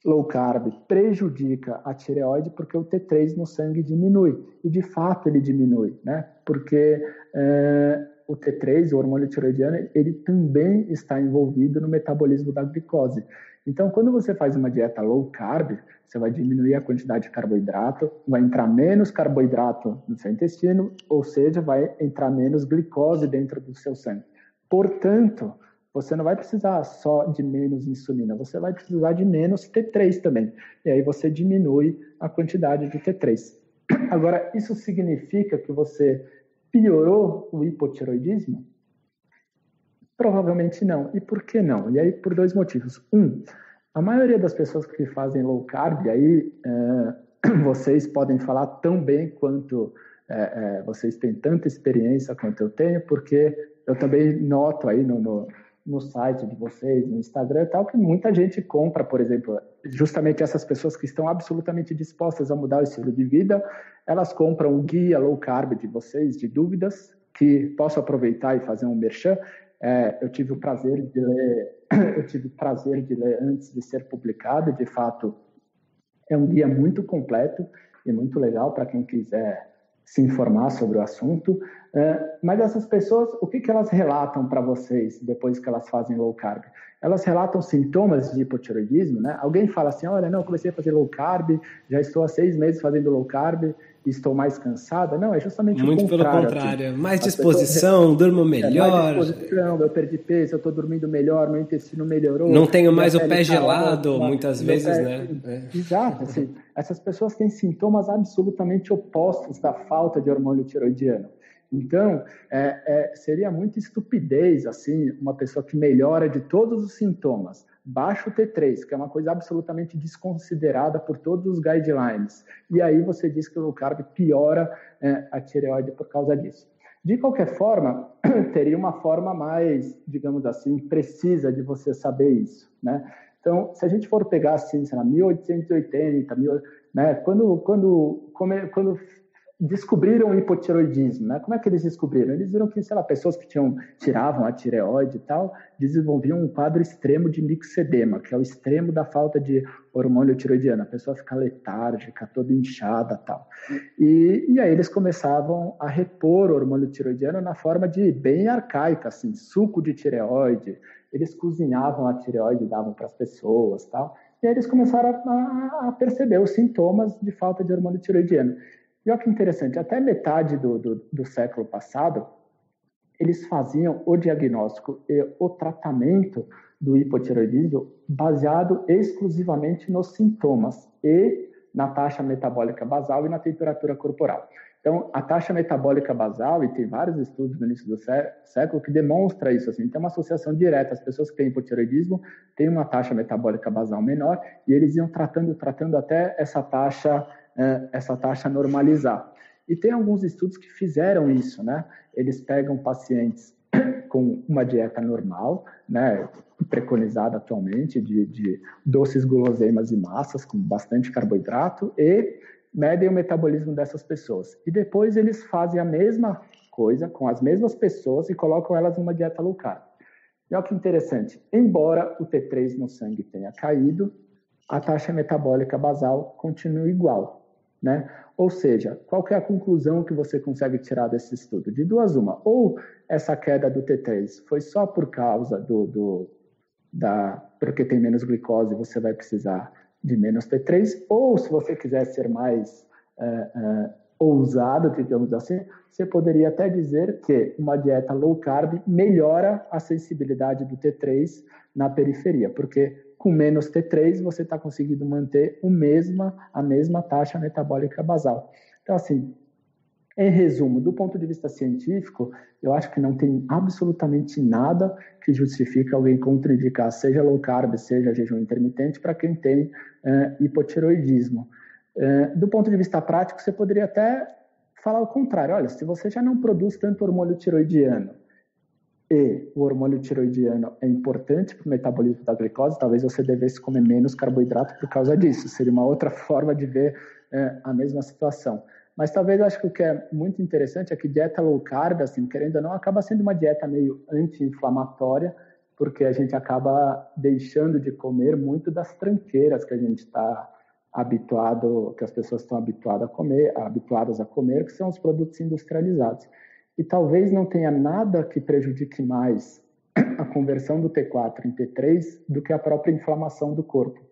low carb prejudica a tireoide porque o T3 no sangue diminui. E de fato ele diminui, né? Porque é, o T3, o hormônio tiroidiano, ele também está envolvido no metabolismo da glicose. Então, quando você faz uma dieta low carb, você vai diminuir a quantidade de carboidrato, vai entrar menos carboidrato no seu intestino, ou seja, vai entrar menos glicose dentro do seu sangue. Portanto, você não vai precisar só de menos insulina, você vai precisar de menos T3 também. E aí você diminui a quantidade de T3. Agora, isso significa que você piorou o hipotiroidismo? Provavelmente não. E por que não? E aí, por dois motivos. Um, a maioria das pessoas que fazem low carb, aí é, (clears throat) vocês podem falar tão bem quanto é, é, vocês têm tanta experiência quanto eu tenho, porque eu também noto aí no, no no site de vocês, no Instagram e tal, que muita gente compra, por exemplo, justamente essas pessoas que estão absolutamente dispostas a mudar o estilo de vida, elas compram o guia low carb de vocês, de dúvidas, que posso aproveitar e fazer um merchan. É, eu tive o prazer de ler, (coughs) eu tive o prazer de ler antes de ser publicado, de fato, é um guia muito completo e muito legal para quem quiser se informar sobre o assunto. É, mas essas pessoas, o que, que elas relatam para vocês depois que elas fazem low carb? Elas relatam sintomas de hipotiroidismo, né? Alguém fala assim, olha, não, comecei a fazer low carb, já estou há seis meses fazendo low carb e estou mais cansada. Não, é justamente Muito o contrário. Muito pelo contrário. Assim. Mais disposição, pessoas... durmo melhor. É, mais disposição, eu perdi peso, eu estou dormindo melhor, meu intestino melhorou. Não tenho mais o pé gelado, tá, muitas vezes, pé... né? É. Exato, assim, (laughs) essas pessoas têm sintomas absolutamente opostos da falta de hormônio tiroidiano. Então, é, é, seria muita estupidez, assim, uma pessoa que melhora de todos os sintomas, baixa o T3, que é uma coisa absolutamente desconsiderada por todos os guidelines, e aí você diz que o low carb piora é, a tireoide por causa disso. De qualquer forma, (clears throat) teria uma forma mais, digamos assim, precisa de você saber isso, né? Então, se a gente for pegar assim, sei lá, 1880, mil, né, quando, quando, quando descobriram o hipotiroidismo, né? Como é que eles descobriram? Eles viram que, sei lá, pessoas que tinham, tiravam a tireoide e tal, desenvolviam um quadro extremo de mixedema, que é o extremo da falta de hormônio tiroidiano. A pessoa fica letárgica, toda inchada tal. E, e aí eles começavam a repor o hormônio tiroidiano na forma de bem arcaica, assim, suco de tireoide. Eles cozinhavam a tireoide davam para as pessoas tal. E aí eles começaram a, a perceber os sintomas de falta de hormônio tiroidiano. E olha que interessante, até metade do, do, do século passado, eles faziam o diagnóstico e o tratamento do hipotiroidismo baseado exclusivamente nos sintomas e na taxa metabólica basal e na temperatura corporal. Então, a taxa metabólica basal, e tem vários estudos no início do século que demonstra isso, assim, tem uma associação direta, as pessoas que têm hipotiroidismo têm uma taxa metabólica basal menor, e eles iam tratando, tratando até essa taxa é, essa taxa normalizar. E tem alguns estudos que fizeram isso, né? Eles pegam pacientes (coughs) com uma dieta normal, né, preconizada atualmente, de, de doces, guloseimas e massas, com bastante carboidrato, e medem o metabolismo dessas pessoas. E depois eles fazem a mesma coisa com as mesmas pessoas e colocam elas numa dieta low carb. E olha que interessante, embora o T3 no sangue tenha caído, a taxa metabólica basal continua igual. Né? Ou seja, qual é a conclusão que você consegue tirar desse estudo? De duas uma, ou essa queda do T3 foi só por causa do, do da porque tem menos glicose você vai precisar de menos T3, ou se você quiser ser mais uh, uh, ousado, digamos assim, você poderia até dizer que uma dieta low carb melhora a sensibilidade do T3 na periferia, porque com menos T3 você está conseguindo manter o mesma, a mesma taxa metabólica basal. Então, assim, em resumo, do ponto de vista científico, eu acho que não tem absolutamente nada que justifique alguém contraindicar, seja low carb, seja jejum intermitente, para quem tem é, hipotiroidismo. É, do ponto de vista prático, você poderia até falar o contrário. Olha, se você já não produz tanto hormônio tiroidiano e o hormônio tiroidiano é importante para o metabolismo da glicose, talvez você devesse comer menos carboidrato por causa disso. Seria uma outra forma de ver é, a mesma situação. Mas talvez acho que o que é muito interessante é que dieta low carb, assim, querendo ou não, acaba sendo uma dieta meio anti-inflamatória, porque a gente acaba deixando de comer muito das tranqueiras que a gente está habituado, que as pessoas estão habituadas a comer, habituadas a comer, que são os produtos industrializados. E talvez não tenha nada que prejudique mais a conversão do T4 em T3 do que a própria inflamação do corpo.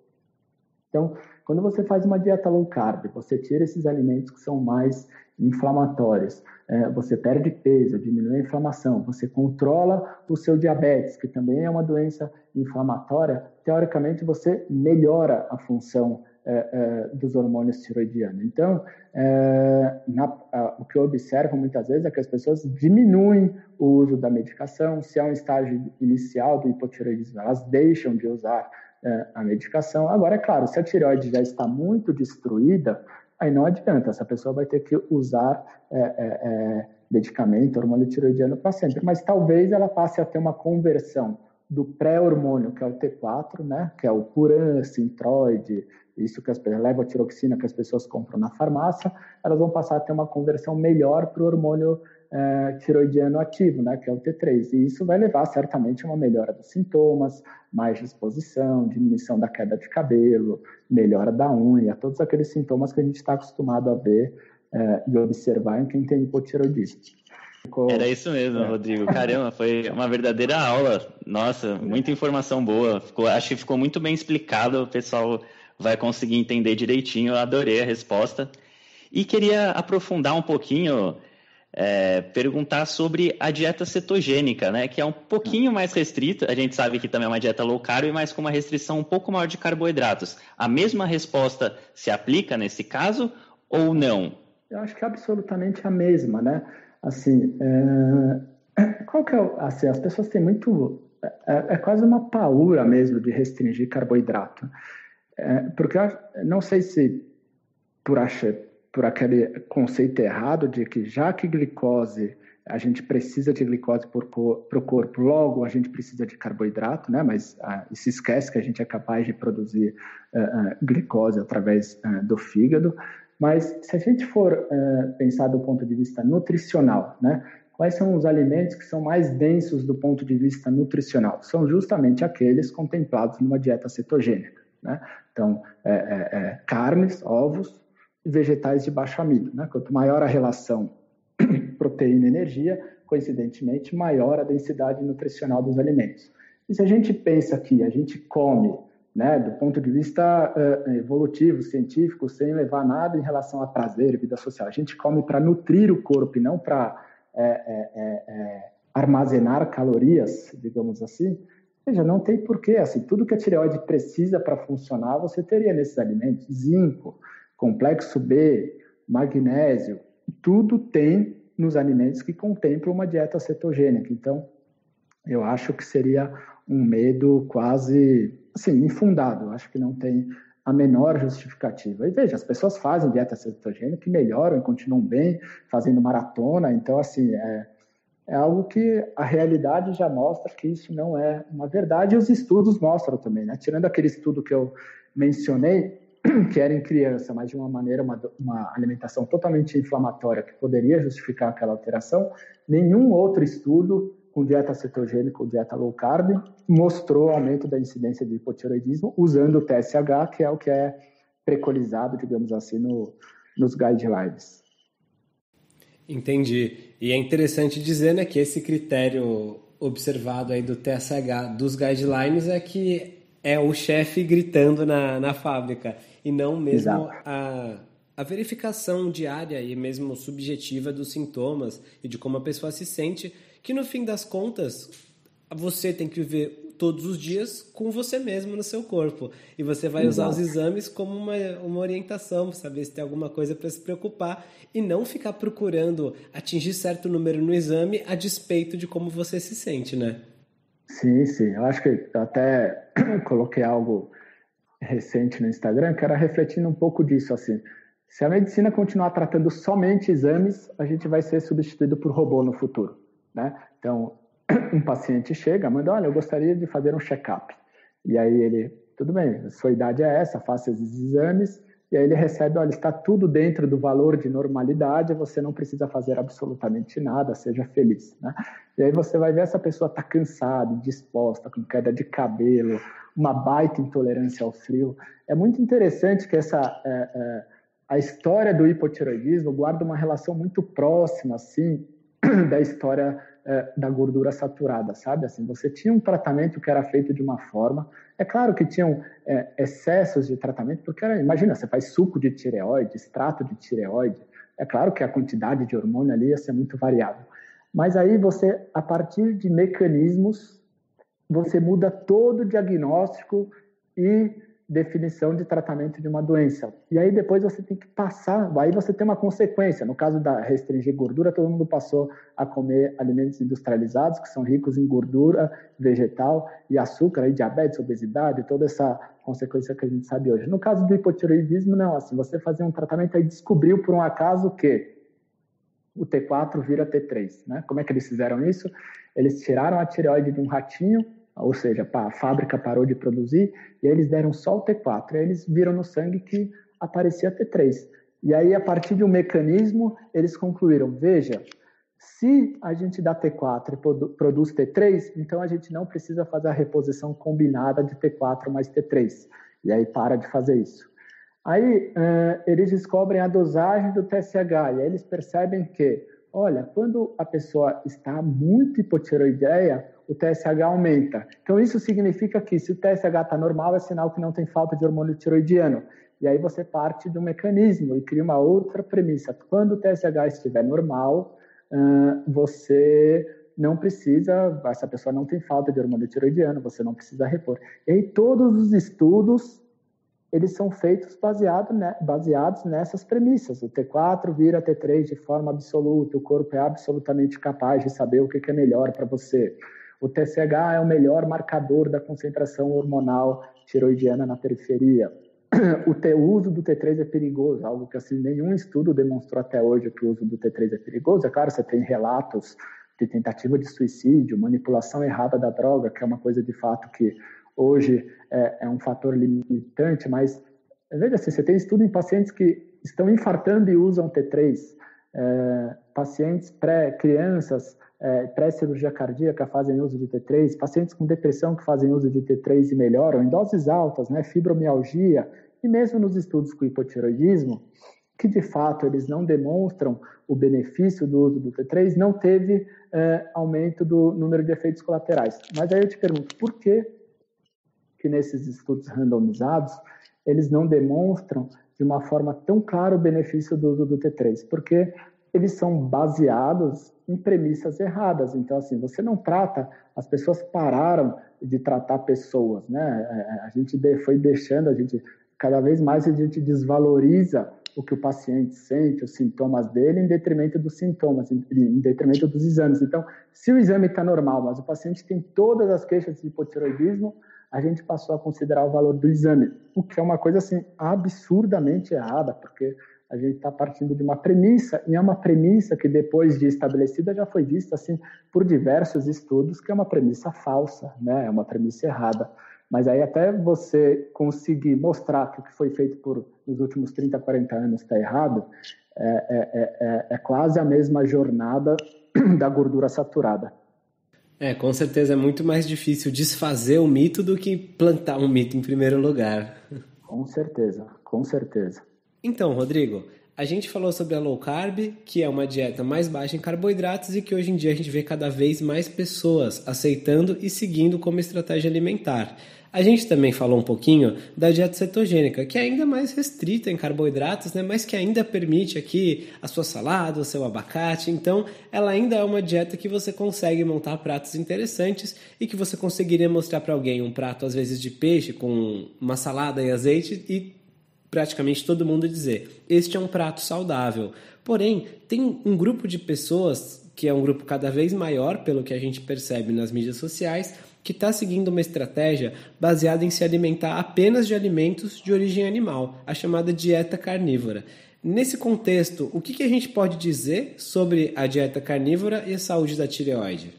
Então, quando você faz uma dieta low carb, você tira esses alimentos que são mais inflamatórios, é, você perde peso, diminui a inflamação, você controla o seu diabetes, que também é uma doença inflamatória, teoricamente você melhora a função é, é, dos hormônios tiroidianos. Então, é, na, a, o que eu observo muitas vezes é que as pessoas diminuem o uso da medicação, se é um estágio inicial do hipotiroidismo, elas deixam de usar a medicação. Agora, é claro, se a tireoide já está muito destruída, aí não adianta, essa pessoa vai ter que usar é, é, medicamento, hormônio tiroidiano para sempre, mas talvez ela passe a ter uma conversão do pré-hormônio, que é o T4, né, que é o Puran, Sintroid, isso que as levotiroxina que as pessoas compram na farmácia, elas vão passar a ter uma conversão melhor para o hormônio é, tiroidiano ativo, né, que é o T3. E isso vai levar certamente a uma melhora dos sintomas, mais disposição, diminuição da queda de cabelo, melhora da unha, todos aqueles sintomas que a gente está acostumado a ver é, e observar em quem tem hipotiroidismo. Ficou... Era isso mesmo, é. Rodrigo. Caramba, foi uma verdadeira aula. Nossa, muita informação boa. Ficou, acho que ficou muito bem explicado. O pessoal vai conseguir entender direitinho. Eu adorei a resposta. E queria aprofundar um pouquinho, é, perguntar sobre a dieta cetogênica, né? Que é um pouquinho mais restrita. A gente sabe que também é uma dieta low carb, mas com uma restrição um pouco maior de carboidratos. A mesma resposta se aplica nesse caso ou não? Eu acho que é absolutamente a mesma, né? Assim, é... (coughs) qual que é assim, as pessoas têm muito é, é quase uma paura mesmo de restringir carboidrato, é, porque eu não sei se por achar por aquele conceito errado de que já que glicose a gente precisa de glicose para o corpo, logo a gente precisa de carboidrato, né? Mas ah, se esquece que a gente é capaz de produzir uh, uh, glicose através uh, do fígado. Mas se a gente for uh, pensar do ponto de vista nutricional, né, quais são os alimentos que são mais densos do ponto de vista nutricional? São justamente aqueles contemplados numa dieta cetogênica. Né? Então, é, é, é, carnes, ovos vegetais de baixo amido. Né? Quanto maior a relação (clears throat) proteína-energia, coincidentemente, maior a densidade nutricional dos alimentos. E se a gente pensa que a gente come né, do ponto de vista uh, evolutivo, científico, sem levar nada em relação a prazer, vida social. A gente come para nutrir o corpo e não para é, é, é, armazenar calorias, digamos assim. Veja, não tem porquê. Assim, tudo que a tireoide precisa para funcionar, você teria nesses alimentos. Zinco, complexo B, magnésio, tudo tem nos alimentos que contemplam uma dieta cetogênica. Então, eu acho que seria um medo quase assim, infundado. Acho que não tem a menor justificativa. E veja, as pessoas fazem dieta cetogênica e melhoram e continuam bem, fazendo maratona. Então, assim, é, é algo que a realidade já mostra que isso não é uma verdade e os estudos mostram também, né? Tirando aquele estudo que eu mencionei, que era em criança, mas de uma maneira, uma, uma alimentação totalmente inflamatória que poderia justificar aquela alteração, nenhum outro estudo com dieta cetogênica ou dieta low carb, mostrou aumento da incidência de hipotiroidismo usando o TSH, que é o que é preconizado, digamos assim, no, nos guidelines. Entendi. E é interessante dizer né, que esse critério observado aí do TSH dos guidelines é que é o chefe gritando na, na fábrica e não mesmo a, a verificação diária e mesmo subjetiva dos sintomas e de como a pessoa se sente que no fim das contas você tem que ver todos os dias com você mesmo no seu corpo. E você vai Exato. usar os exames como uma, uma orientação, saber se tem alguma coisa para se preocupar e não ficar procurando atingir certo número no exame a despeito de como você se sente, né? Sim, sim. Eu acho que até (clears throat) coloquei algo recente no Instagram que era refletindo um pouco disso, assim. Se a medicina continuar tratando somente exames, a gente vai ser substituído por robô no futuro, né? Então, (clears throat) um paciente chega, manda, olha, eu gostaria de fazer um check-up. E aí ele, tudo bem, sua idade é essa, faça esses exames, e aí ele recebe, olha, está tudo dentro do valor de normalidade, você não precisa fazer absolutamente nada, seja feliz, né? E aí você vai ver essa pessoa tá cansada, disposta, com queda de cabelo, uma baita intolerância ao frio. É muito interessante que essa é, é, a história do hipotiroidismo guarda uma relação muito próxima, assim, (clears throat) da história é, da gordura saturada, sabe? Assim, você tinha um tratamento que era feito de uma forma. É claro que tinham é, excessos de tratamento, porque era, imagina, você faz suco de tireoide, extrato de tireoide. É claro que a quantidade de hormônio ali ia ser muito variável. Mas aí você, a partir de mecanismos, você muda todo o diagnóstico e definição de tratamento de uma doença. E aí depois você tem que passar, aí você tem uma consequência. No caso da restringir gordura, todo mundo passou a comer alimentos industrializados, que são ricos em gordura vegetal e açúcar, aí diabetes, obesidade, toda essa consequência que a gente sabe hoje. No caso do hipotiroidismo, não, assim, você fazia um tratamento e descobriu por um acaso que o T4 vira T3, né? Como é que eles fizeram isso? Eles tiraram a tireoide de um ratinho ou seja, a fábrica parou de produzir, e aí eles deram só o T4, e aí eles viram no sangue que aparecia T3. E aí, a partir de um mecanismo, eles concluíram: veja, se a gente dá T4 e produz T3, então a gente não precisa fazer a reposição combinada de T4 mais T3. E aí para de fazer isso. Aí uh, eles descobrem a dosagem do TSH e aí eles percebem que, olha, quando a pessoa está muito hipotiroideia, o TSH aumenta. Então, isso significa que se o TSH está normal, é sinal que não tem falta de hormônio tiroidiano. E aí você parte um mecanismo e cria uma outra premissa. Quando o TSH estiver normal, você não precisa, essa pessoa não tem falta de hormônio tiroidiano, você não precisa repor. E aí todos os estudos, eles são feitos baseado, né, baseados nessas premissas. O T4 vira T3 de forma absoluta, o corpo é absolutamente capaz de saber o que é melhor para você. O TSH é o melhor marcador da concentração hormonal tiroidiana na periferia. (clears throat) O, uso do T3 é perigoso, algo que assim nenhum estudo demonstrou até hoje que o uso do T3 é perigoso. É claro, você tem relatos de tentativa de suicídio, manipulação errada da droga, que é uma coisa de fato que hoje é, é um fator limitante, mas veja assim, você tem estudo em pacientes que estão infartando e usam T3, é, pacientes pré-crianças é, pré-cirurgia cardíaca fazem uso de T3, pacientes com depressão que fazem uso de T3 e melhoram, em doses altas, né, fibromialgia, e mesmo nos estudos com hipotiroidismo, que de fato eles não demonstram o benefício do uso do T3, não teve é, aumento do número de efeitos colaterais. Mas aí eu te pergunto, por que que nesses estudos randomizados eles não demonstram de uma forma tão clara o benefício do uso do T3? Porque eles são baseados em premissas erradas. Então, assim, você não trata, as pessoas pararam de tratar pessoas, né? É, a gente foi deixando, a gente, cada vez mais a gente desvaloriza o que o paciente sente, os sintomas dele, em detrimento dos sintomas, em, detrimento dos exames. Então, se o exame está normal, mas o paciente tem todas as queixas de hipotiroidismo, a gente passou a considerar o valor do exame, o que é uma coisa, assim, absurdamente errada, porque a gente está partindo de uma premissa, e é uma premissa que depois de estabelecida já foi vista assim por diversos estudos que é uma premissa falsa, né? É uma premissa errada. Mas aí até você conseguir mostrar que o que foi feito por nos últimos 30, 40 anos está errado, é, é, é, é quase a mesma jornada (clears throat) da gordura saturada. É, com certeza é muito mais difícil desfazer o mito do que plantar um mito em primeiro lugar. Com certeza, com certeza. Então, Rodrigo, a gente falou sobre a low carb, que é uma dieta mais baixa em carboidratos e que hoje em dia a gente vê cada vez mais pessoas aceitando e seguindo como estratégia alimentar. A gente também falou um pouquinho da dieta cetogênica, que é ainda mais restrita em carboidratos, né, mas que ainda permite aqui a sua salada, o seu abacate. Então, ela ainda é uma dieta que você consegue montar pratos interessantes e que você conseguiria mostrar para alguém um prato, às vezes, de peixe com uma salada e azeite e praticamente todo mundo dizer: este é um prato saudável. Porém, tem um grupo de pessoas que é um grupo cada vez maior, pelo que a gente percebe nas mídias sociais, que está seguindo uma estratégia baseada em se alimentar apenas de alimentos de origem animal, a chamada dieta carnívora. Nesse contexto, o que, que a gente pode dizer sobre a dieta carnívora e a saúde da tireoide?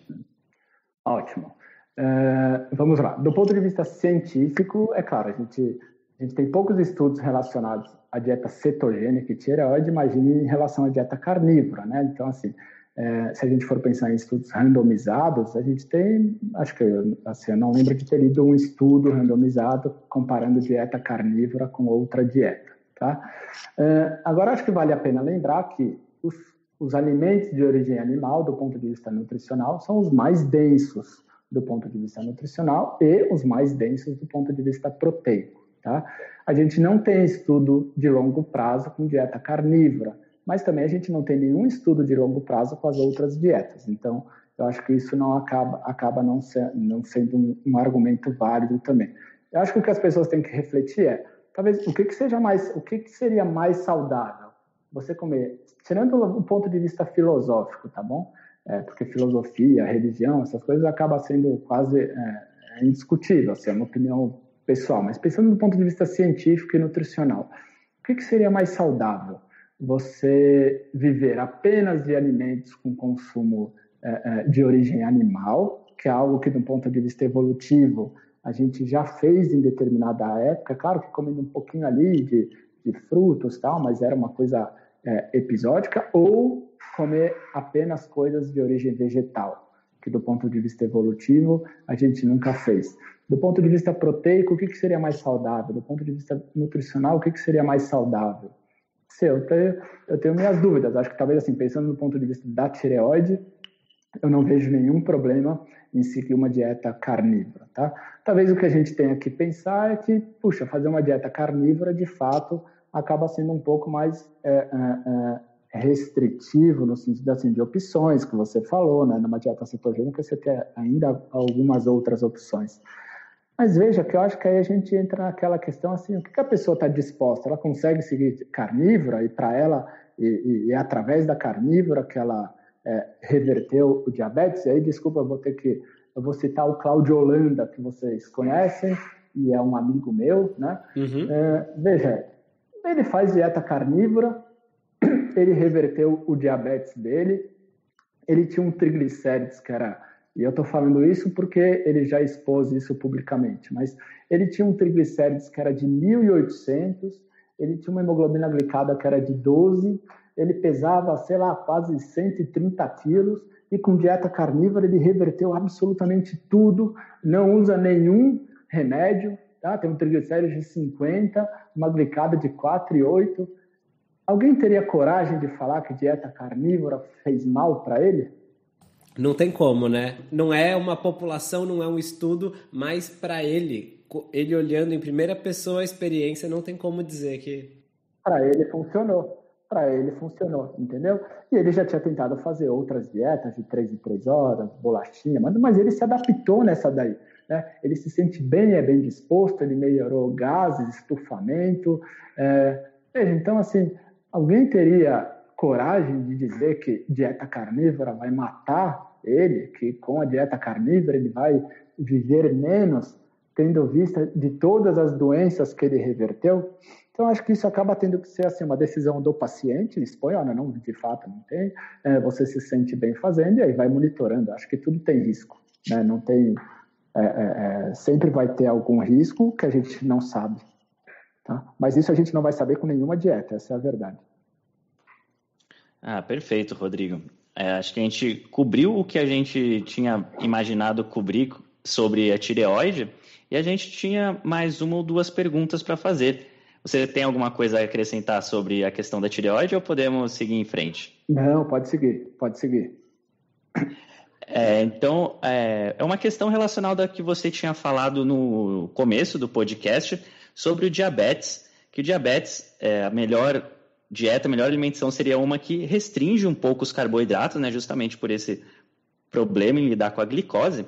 Ótimo. Uh, vamos lá. Do ponto de vista científico, é claro, a gente, a gente tem poucos estudos relacionados à dieta cetogênica e tireoide, imagine em relação à dieta carnívora, né? Então, assim, é, se a gente for pensar em estudos randomizados, a gente tem, acho que, assim, eu não lembro de ter lido um estudo randomizado comparando dieta carnívora com outra dieta, tá? É, agora, acho que vale a pena lembrar que os, os alimentos de origem animal, do ponto de vista nutricional, são os mais densos do ponto de vista nutricional e os mais densos do ponto de vista proteico, tá? A gente não tem estudo de longo prazo com dieta carnívora, mas também a gente não tem nenhum estudo de longo prazo com as outras dietas. Então, eu acho que isso não acaba, acaba não, ser, não sendo um, um, argumento válido também. Eu acho que o que as pessoas têm que refletir é, talvez, o que, que seja mais, o que, que seria mais saudável? Você comer, tirando o ponto de vista filosófico, tá bom? É, porque filosofia, religião, essas coisas acabam sendo quase é, é indiscutível, assim, é uma opinião pessoal. Mas pensando do ponto de vista científico e nutricional, o que, que seria mais saudável? você viver apenas de alimentos com consumo é, é, de origem animal, que é algo que, do ponto de vista evolutivo, a gente já fez em determinada época, claro que comendo um pouquinho ali de, de frutos tal, mas era uma coisa é, episódica, ou comer apenas coisas de origem vegetal, que do ponto de vista evolutivo a gente nunca fez. Do ponto de vista proteico, o que, que seria mais saudável? Do ponto de vista nutricional, o que, que seria mais saudável? Sim, eu tenho, eu tenho minhas dúvidas. Acho que talvez, assim, pensando no ponto de vista da tireoide, eu não vejo nenhum problema em seguir uma dieta carnívora, tá? Talvez o que a gente tenha que pensar é que, puxa, fazer uma dieta carnívora, de fato, acaba sendo um pouco mais é, é, é, restritivo no sentido, assim, de opções que você falou, né? Numa dieta cetogênica você tem ainda algumas outras opções. Mas veja que eu acho que aí a gente entra naquela questão assim, o que, que a pessoa está disposta? Ela consegue seguir carnívora e para ela, e, e, e, é através da carnívora que ela é, reverteu o diabetes? E aí, desculpa, eu vou ter que, eu vou citar o Cláudio Holanda, que vocês conhecem, e é um amigo meu, né? Uhum. É, veja, ele faz dieta carnívora, ele reverteu o diabetes dele, ele tinha um triglicérides que era e eu estou falando isso porque ele já expôs isso publicamente. Mas ele tinha um triglicérides que era de 1.800, ele tinha uma hemoglobina glicada que era de 12, ele pesava, sei lá, quase 130 quilos, e com dieta carnívora ele reverteu absolutamente tudo, não usa nenhum remédio, tá? tem um triglicérides de 50, uma glicada de 4,8. Alguém teria coragem de falar que dieta carnívora fez mal para ele? Não tem como, né? Não é uma população, não é um estudo, mas para ele, ele olhando em primeira pessoa a experiência, não tem como dizer que. Para ele funcionou. Para ele funcionou, entendeu? E ele já tinha tentado fazer outras dietas de três em três horas, bolachinha, mas ele se adaptou nessa daí. Né? Ele se sente bem, é bem disposto, ele melhorou gases, estufamento. É... então, assim, alguém teria coragem de dizer que dieta carnívora vai matar ele, que com a dieta carnívora ele vai viver menos, tendo vista de todas as doenças que ele reverteu. Então, acho que isso acaba tendo que ser assim, uma decisão do paciente, expõe, olha, não, de fato não tem, é, você se sente bem fazendo e aí vai monitorando. Acho que tudo tem risco, né? não tem, é, é, é sempre vai ter algum risco que a gente não sabe. Tá? Mas isso a gente não vai saber com nenhuma dieta, essa é a verdade. Ah, perfeito, Rodrigo. É, acho que a gente cobriu o que a gente tinha imaginado cobrir sobre a tireoide e a gente tinha mais uma ou duas perguntas para fazer. Você tem alguma coisa a acrescentar sobre a questão da tireoide ou podemos seguir em frente? Não, pode seguir, pode seguir. É, então, é, é uma questão relacionada ao que você tinha falado no começo do podcast sobre o diabetes, que o diabetes, é, a melhor dieta, melhor alimentação seria uma que restringe um pouco os carboidratos, né, justamente por esse problema em lidar com a glicose.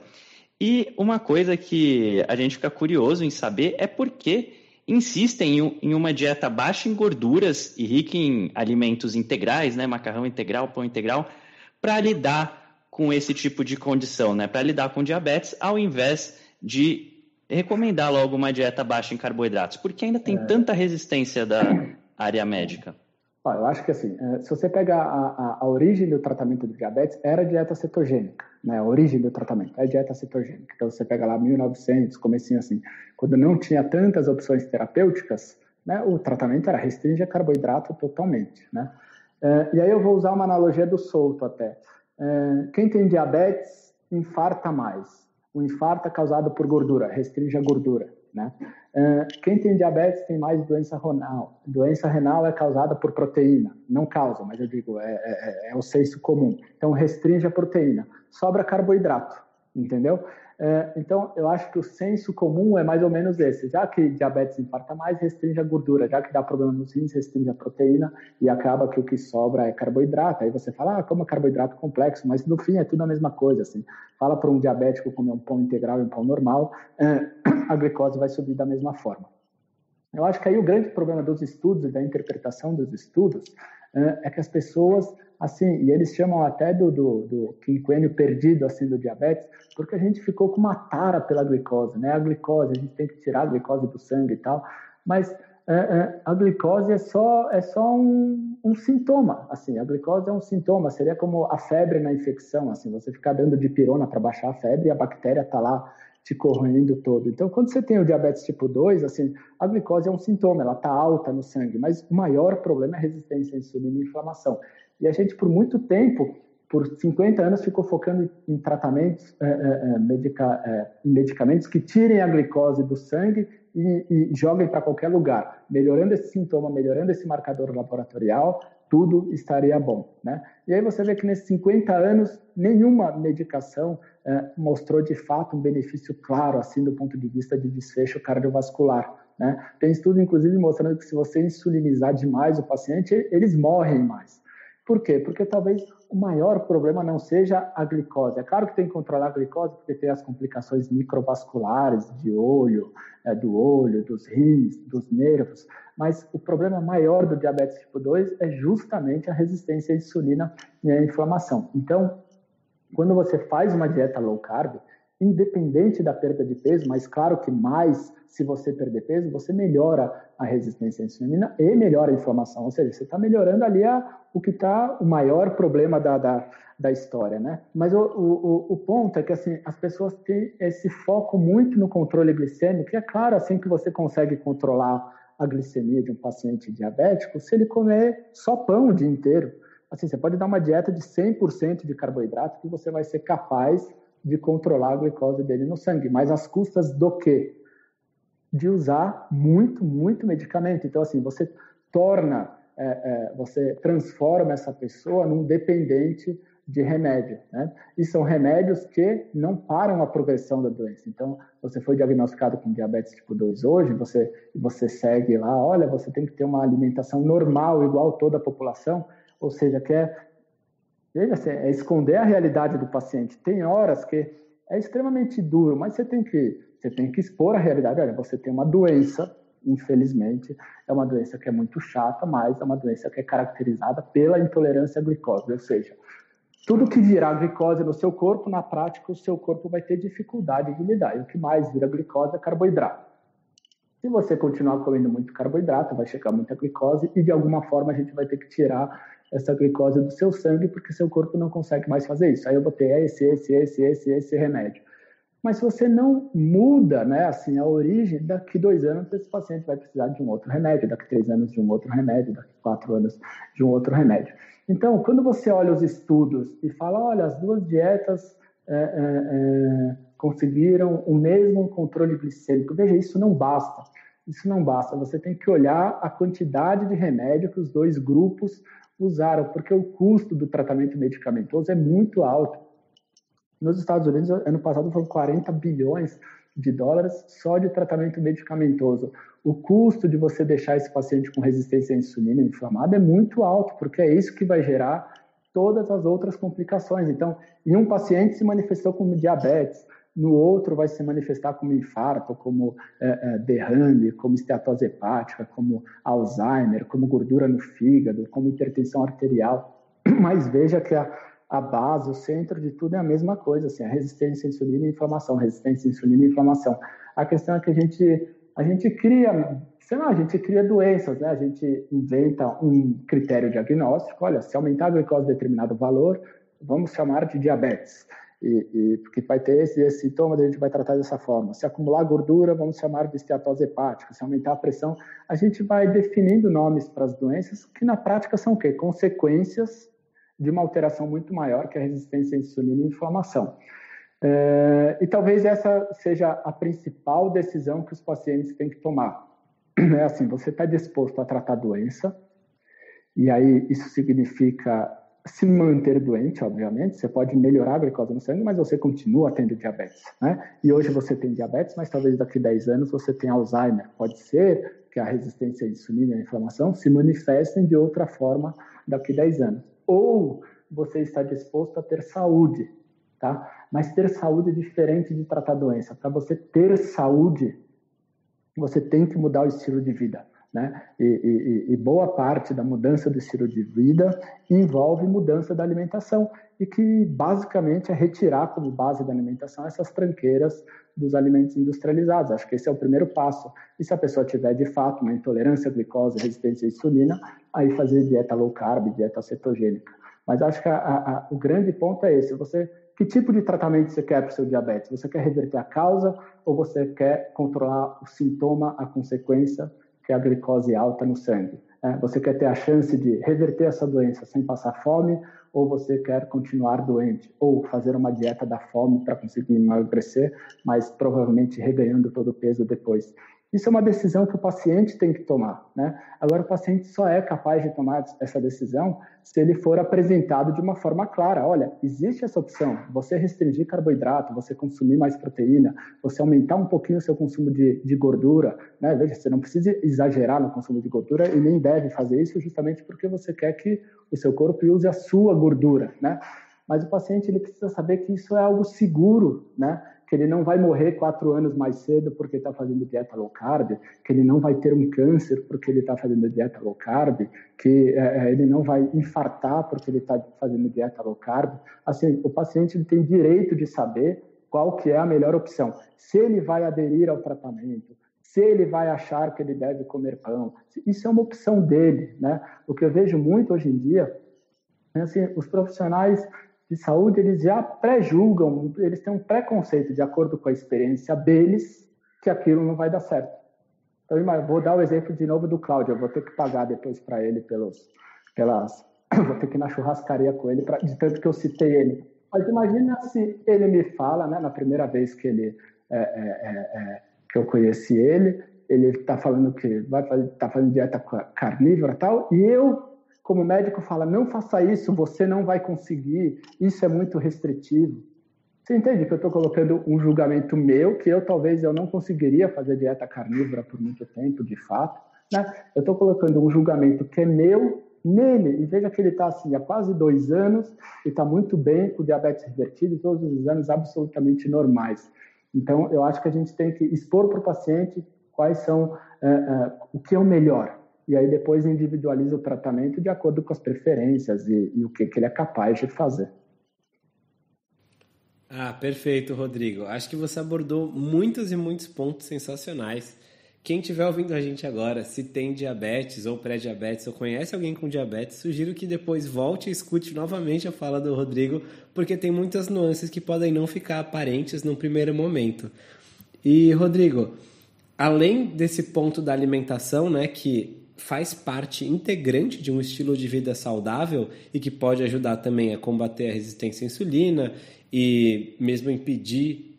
E uma coisa que a gente fica curioso em saber é por que insistem em uma dieta baixa em gorduras e rica em alimentos integrais, né, macarrão integral, pão integral, para lidar com esse tipo de condição, né, para lidar com diabetes, ao invés de recomendar logo uma dieta baixa em carboidratos, porque ainda tem é... tanta resistência da área médica. Eu acho que assim, é, se você pega a, a, a, origem do tratamento de diabetes, era dieta cetogênica, né? A origem do tratamento é dieta cetogênica. Então você pega lá 1900, comecinho assim, quando não tinha tantas opções terapêuticas, né? O tratamento era restringir carboidrato totalmente, né? É, e aí eu vou usar uma analogia do solto até. É, quem tem diabetes infarta mais. O infarto é causado por gordura, restringe a gordura. Né? Uh, quem tem diabetes tem mais doença renal. Doença renal é causada por proteína. Não causa, mas eu digo, é, é, é o senso comum. Então, restringe a proteína. Sobra carboidrato, entendeu? É, então, eu acho que o senso comum é mais ou menos esse. Já que diabetes infarta mais, restringe a gordura. Já que dá problema nos rins, restringe a proteína e acaba que o que sobra é carboidrato. Aí você fala, ah, como carboidrato complexo, mas no fim é tudo a mesma coisa. Assim. Fala para um diabético comer um pão integral e um pão normal, é, (clears throat) a glicose vai subir da mesma forma. Eu acho que aí o grande problema dos estudos e da interpretação dos estudos é, é que as pessoas assim, e eles chamam até do, do, do quinquênio perdido, assim, do diabetes, porque a gente ficou com uma tara pela glicose, né? A glicose, a gente tem que tirar a glicose do sangue e tal, mas é, é, a glicose é só, é só um, um, sintoma, assim, a glicose é um sintoma, seria como a febre na infecção, assim, você ficar dando de pirona para baixar a febre e a bactéria está lá te corroendo todo. Então, quando você tem o diabetes tipo 2, assim, a glicose é um sintoma, ela está alta no sangue, mas o maior problema é resistência à insulina e inflamação. E a gente, por muito tempo, por 50 anos, ficou focando em tratamentos, é, é, é, medica, é, em medicamentos que tirem a glicose do sangue e, e joguem para qualquer lugar. Melhorando esse sintoma, melhorando esse marcador laboratorial, tudo estaria bom. Né? E aí você vê que nesses 50 anos, nenhuma medicação é, mostrou de fato um benefício claro, assim, do ponto de vista de desfecho cardiovascular. Né? Tem estudo, inclusive, mostrando que se você insulinizar demais o paciente, eles morrem mais. Por quê? Porque talvez o maior problema não seja a glicose. É claro que tem que controlar a glicose porque tem as complicações microvasculares de olho, é, do olho, dos rins, dos nervos, mas o problema maior do diabetes tipo 2 é justamente a resistência à insulina e à inflamação. Então, quando você faz uma dieta low carb, independente da perda de peso, mas claro que mais se você perder peso, você melhora a resistência à insulina e melhora a inflamação. Ou seja, você está melhorando ali a, o que está o maior problema da, da, da história, né? Mas o, o, o, ponto é que assim as pessoas têm esse foco muito no controle glicêmico. E é claro, assim que você consegue controlar a glicemia de um paciente diabético, se ele comer só pão o dia inteiro, assim, você pode dar uma dieta de 100% de carboidrato que você vai ser capaz de controlar a glicose dele no sangue, mas às custas do quê? De usar muito, muito medicamento. Então, assim, você torna, é, é, você transforma essa pessoa num dependente de remédio, né? E são remédios que não param a progressão da doença. Então, você foi diagnosticado com diabetes tipo 2 hoje, você, você segue lá, olha, você tem que ter uma alimentação normal, igual toda a população, ou seja, que é Veja, assim, é esconder a realidade do paciente. Tem horas que é extremamente duro, mas você tem que, você tem que expor a realidade. Olha, você tem uma doença, infelizmente, é uma doença que é muito chata, mas é uma doença que é caracterizada pela intolerância à glicose. Ou seja, tudo que virar glicose no seu corpo, na prática, o seu corpo vai ter dificuldade de lidar. E o que mais vira glicose é carboidrato. Se você continuar comendo muito carboidrato, vai chegar muita glicose e de alguma forma a gente vai ter que tirar essa glicose do seu sangue, porque seu corpo não consegue mais fazer isso. Aí eu botei esse, esse, esse, esse, esse remédio. Mas se você não muda, né, assim, a origem, daqui dois anos esse paciente vai precisar de um outro remédio, daqui três anos de um outro remédio, daqui quatro anos de um outro remédio. Então, quando você olha os estudos e fala, olha, as duas dietas é, é, é, conseguiram o mesmo controle glicêmico, veja, isso não basta. Isso não basta. Você tem que olhar a quantidade de remédio que os dois grupos usaram, porque o custo do tratamento medicamentoso é muito alto. Nos Estados Unidos, ano passado foram 40 bilhões de dólares só de tratamento medicamentoso. O custo de você deixar esse paciente com resistência à insulina inflamada é muito alto, porque é isso que vai gerar todas as outras complicações. Então, em um paciente se manifestou como diabetes, no outro vai se manifestar como infarto, como é, é, derrame, como esteatose hepática, como Alzheimer, como gordura no fígado, como hipertensão arterial. (clears throat) Mas veja que a, a base, o centro de tudo é a mesma coisa, assim, a resistência à insulina e inflamação, resistência à insulina e inflamação. A questão é que a gente, a gente cria, sei lá, a gente cria doenças, né? A gente inventa um critério diagnóstico, olha, se aumentar a glicose determinado valor, vamos chamar de diabetes e, e, porque vai ter esse, esse sintoma, a gente vai tratar dessa forma. Se acumular gordura, vamos chamar de esteatose hepática. Se aumentar a pressão, a gente vai definindo nomes para as doenças que na prática são o quê? Consequências de uma alteração muito maior que a resistência à insulina e inflamação. É, e talvez essa seja a principal decisão que os pacientes têm que tomar. É assim, você está disposto a tratar a doença, e aí isso significa se manter doente, obviamente, você pode melhorar a glicose no sangue, mas você continua tendo diabetes, né? E hoje você tem diabetes, mas talvez daqui a 10 anos você tenha Alzheimer. Pode ser que a resistência à insulina e a inflamação se manifestem de outra forma daqui a 10 anos. Ou você está disposto a ter saúde, tá? Mas ter saúde é diferente de tratar doença. Para você ter saúde, você tem que mudar o estilo de vida. Né? E, e, e, boa parte da mudança do estilo de vida envolve mudança da alimentação e que basicamente é retirar como base da alimentação essas tranqueiras dos alimentos industrializados. Acho que esse é o primeiro passo. E se a pessoa tiver de fato uma intolerância à glicose, resistência à insulina, aí fazer dieta low carb, dieta cetogênica. Mas acho que a, a, o grande ponto é esse. Você que tipo de tratamento você quer para o seu diabetes? Você quer reverter a causa ou você quer controlar o sintoma, a consequência? Que é a glicose alta no sangue. É, você quer ter a chance de reverter essa doença sem passar fome, ou você quer continuar doente, ou fazer uma dieta da fome para conseguir emagrecer, mas provavelmente reganhando todo o peso depois. Isso é uma decisão que o paciente tem que tomar. Né? Agora, o paciente só é capaz de tomar essa decisão se ele for apresentado de uma forma clara. Olha, existe essa opção. Você restringir carboidrato, você consumir mais proteína, você aumentar um pouquinho o seu consumo de, de gordura. Né? Veja, você não precisa exagerar no consumo de gordura e nem deve fazer isso justamente porque você quer que o seu corpo use a sua gordura. Né? Mas o paciente ele precisa saber que isso é algo seguro, né? Que ele não vai morrer quatro anos mais cedo porque está fazendo dieta low carb, que ele não vai ter um câncer porque ele está fazendo dieta low carb, que é, é ele não vai infartar porque ele está fazendo dieta low carb. Assim, o paciente ele tem direito de saber qual que é a melhor opção. Se ele vai aderir ao tratamento, se ele vai achar que ele deve comer pão, isso é uma opção dele, né? O que eu vejo muito hoje em dia é assim, os profissionais de saúde, eles já pré-julgam, eles têm um preconceito, de acordo com a experiência deles, que aquilo não vai dar certo. Então, vou dar o exemplo de novo do Cláudio, eu vou ter que pagar depois para ele pelos, pelas... (coughs) vou ter que ir na churrascaria com ele, pra, de tanto que eu citei ele. Mas imagina se ele me fala, né, na primeira vez que ele é, é, é, é que eu conheci ele, ele está falando que vai fazer, tá fazendo dieta carnívora e tal, e eu como médico fala, não faça isso, você não vai conseguir, isso é muito restritivo. Você entende que eu estou colocando um julgamento meu, que eu talvez eu não conseguiria fazer dieta carnívora por muito tempo, de fato. Né? Eu estou colocando um julgamento que é meu nele. E veja que ele está assim há quase dois anos e está muito bem com diabetes revertido todos os exames absolutamente normais. Então, eu acho que a gente tem que expor para o paciente quais são, uh, uh, o que é o melhor e aí depois individualiza o tratamento de acordo com as preferências e, e o que, que ele é capaz de fazer. Ah, perfeito, Rodrigo. Acho que você abordou muitos e muitos pontos sensacionais. Quem estiver ouvindo a gente agora, se tem diabetes ou pré-diabetes ou conhece alguém com diabetes, sugiro que depois volte e escute novamente a fala do Rodrigo, porque tem muitas nuances que podem não ficar aparentes no primeiro momento. E, Rodrigo, além desse ponto da alimentação, né, que faz parte integrante de um estilo de vida saudável e que pode ajudar também a combater a resistência à insulina e mesmo impedir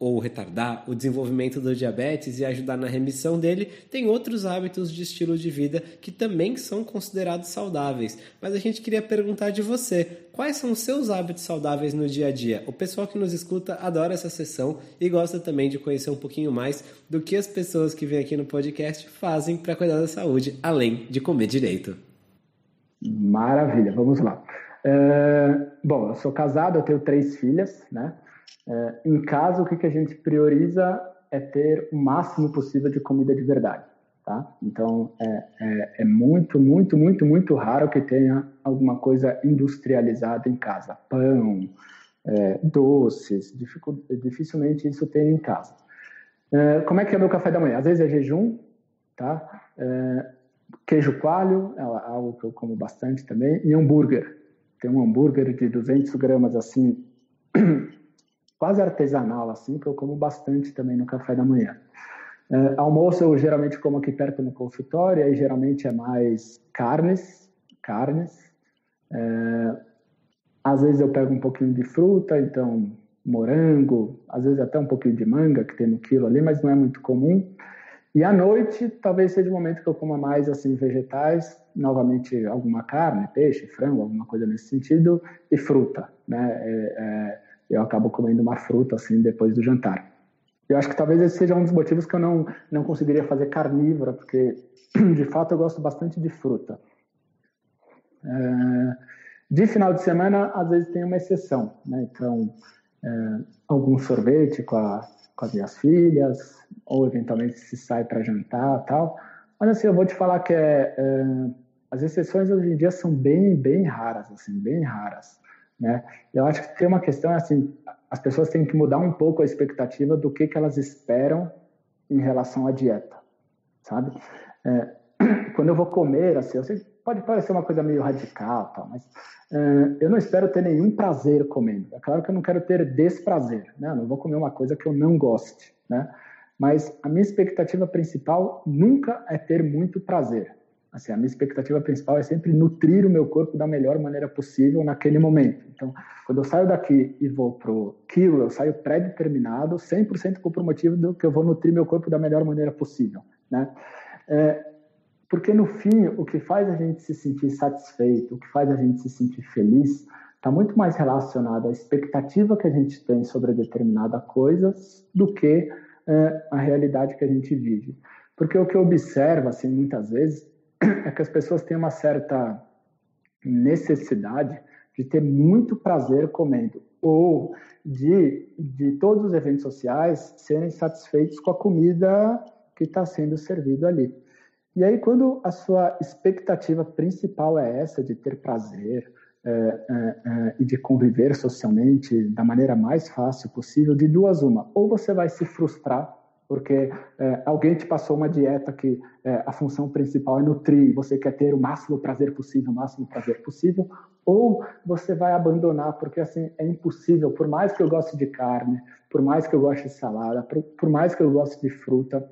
ou retardar o desenvolvimento do diabetes e ajudar na remissão dele, tem outros hábitos de estilo de vida que também são considerados saudáveis. Mas a gente queria perguntar de você, quais são os seus hábitos saudáveis no dia a dia? O pessoal que nos escuta adora essa sessão e gosta também de conhecer um pouquinho mais do que as pessoas que vêm aqui no podcast fazem para cuidar da saúde, além de comer direito. Maravilha, vamos lá. É, bom, eu sou casado, eu tenho três filhas, né? É, em casa, o que, que a gente prioriza é ter o máximo possível de comida de verdade. Tá? Então, é, é, é, muito, muito, muito, muito raro que tenha alguma coisa industrializada em casa. Pão, é, doces, dificilmente isso tem em casa. É, como é que é meu café da manhã? Às vezes é jejum, tá? É, queijo coalho, é algo que eu como bastante também, e hambúrguer. Tem um hambúrguer de 200 gramas, assim, (clears throat) quase artesanal, assim, que eu como bastante também no café da manhã. É, almoço eu geralmente como aqui perto no consultório, aí geralmente é mais carnes, carnes. É, às vezes eu pego um pouquinho de fruta, então morango, às vezes até um pouquinho de manga que tem no quilo ali, mas não é muito comum. E à noite, talvez seja o momento que eu coma mais assim vegetais, novamente alguma carne, peixe, frango, alguma coisa nesse sentido, e fruta, né? É, é, eu acabo comendo uma fruta assim depois do jantar. Eu acho que talvez esse seja um dos motivos que eu não, não conseguiria fazer carnívora, porque (clears throat) de fato eu gosto bastante de fruta. É, de final de semana, às vezes tem uma exceção, né? Então, é, algum sorvete com, a, com as minhas filhas, ou eventualmente se sai para jantar tal. Mas assim, eu vou te falar que é, é, as exceções hoje em dia são bem, bem raras, assim, bem raras. Né? Eu acho que tem uma questão assim, as pessoas têm que mudar um pouco a expectativa do que, que elas esperam em relação à dieta, sabe? É, (clears throat) quando eu vou comer, assim, eu sei, pode parecer uma coisa meio radical, tal, mas é, eu não espero ter nenhum prazer comendo. É claro que eu não quero ter desprazer, né? Eu não vou comer uma coisa que eu não goste, né? Mas a minha expectativa principal nunca é ter muito prazer. Assim, a minha expectativa principal é sempre nutrir o meu corpo da melhor maneira possível naquele momento. Então, quando eu saio daqui e vou pro quilo, eu saio pré-determinado, 100% comprometido do que eu vou nutrir meu corpo da melhor maneira possível, né? É, porque no fim, o que faz a gente se sentir satisfeito, o que faz a gente se sentir feliz, está muito mais relacionado à expectativa que a gente tem sobre determinada coisa do que é, a realidade que a gente vive. Porque o que eu observo, assim, muitas vezes, (clears throat) é que as pessoas têm uma certa necessidade de ter muito prazer comendo, ou de, de todos os eventos sociais serem satisfeitos com a comida que está sendo servido ali. E aí, quando a sua expectativa principal é essa, de ter prazer é, é, é, e de conviver socialmente da maneira mais fácil possível, de duas uma, ou você vai se frustrar porque é, alguém te passou uma dieta que é, a função principal é nutrir, você quer ter o máximo prazer possível, o máximo prazer possível, ou você vai abandonar, porque assim é impossível, por mais que eu goste de carne, por mais que eu goste de salada, por, por mais que eu goste de fruta,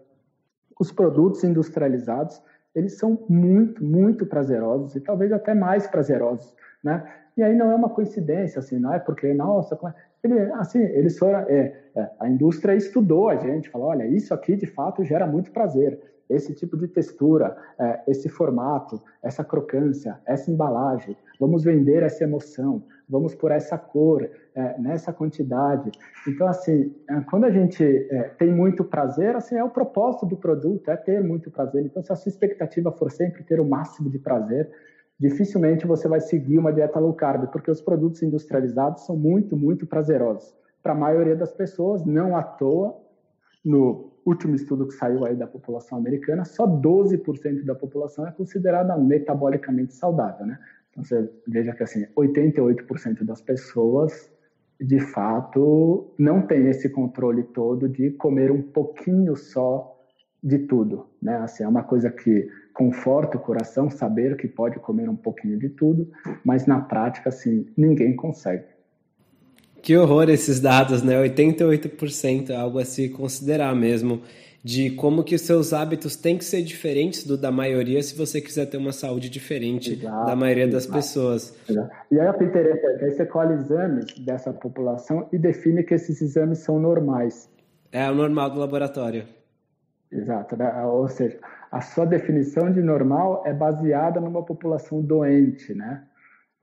os produtos industrializados, eles são muito, muito prazerosos e talvez até mais prazerosos, né? E aí não é uma coincidência, assim, não é porque, nossa, ele, assim, eles foram, é, é, a indústria estudou a gente, falou, olha, isso aqui de fato gera muito prazer, esse tipo de textura, é, esse formato, essa crocância, essa embalagem, vamos vender essa emoção, vamos por essa cor, é, nessa quantidade. Então, assim, é, quando a gente é, tem muito prazer, assim, é o propósito do produto, é ter muito prazer. Então, se a sua expectativa for sempre ter o máximo de prazer, dificilmente você vai seguir uma dieta low carb, porque os produtos industrializados são muito, muito prazerosos. Para a maioria das pessoas, não à toa, no último estudo que saiu aí da população americana, só 12% da população é considerada metabolicamente saudável, né? Então você veja que assim, 88% das pessoas de fato não tem esse controle todo de comer um pouquinho só de tudo, né? Assim, é uma coisa que conforta o coração saber que pode comer um pouquinho de tudo, mas na prática, assim, ninguém consegue. Que horror esses dados, né? 88% é algo a se considerar mesmo de como que os seus hábitos têm que ser diferentes do da maioria se você quiser ter uma saúde diferente exato, da maioria das exato, pessoas. Exato. E aí é interessante, aí você colhe exames dessa população e define que esses exames são normais. É o normal do laboratório. Exato. Né? Ou seja, a sua definição de normal é baseada numa população doente, né?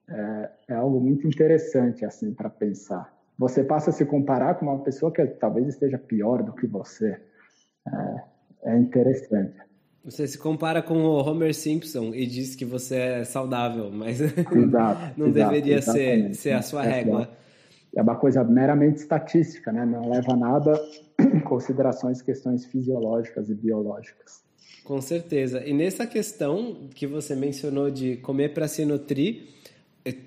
É, é algo muito interessante assim para pensar. Você passa a se comparar com uma pessoa que talvez esteja pior do que você. É, é interessante. Você se compara com o Homer Simpson e diz que você é saudável, mas (laughs) exato, não exato, deveria ser, ser a sua é, régua. É uma coisa meramente estatística, né? não leva nada em considerações questões fisiológicas e biológicas. Com certeza. E nessa questão que você mencionou de comer para se nutrir,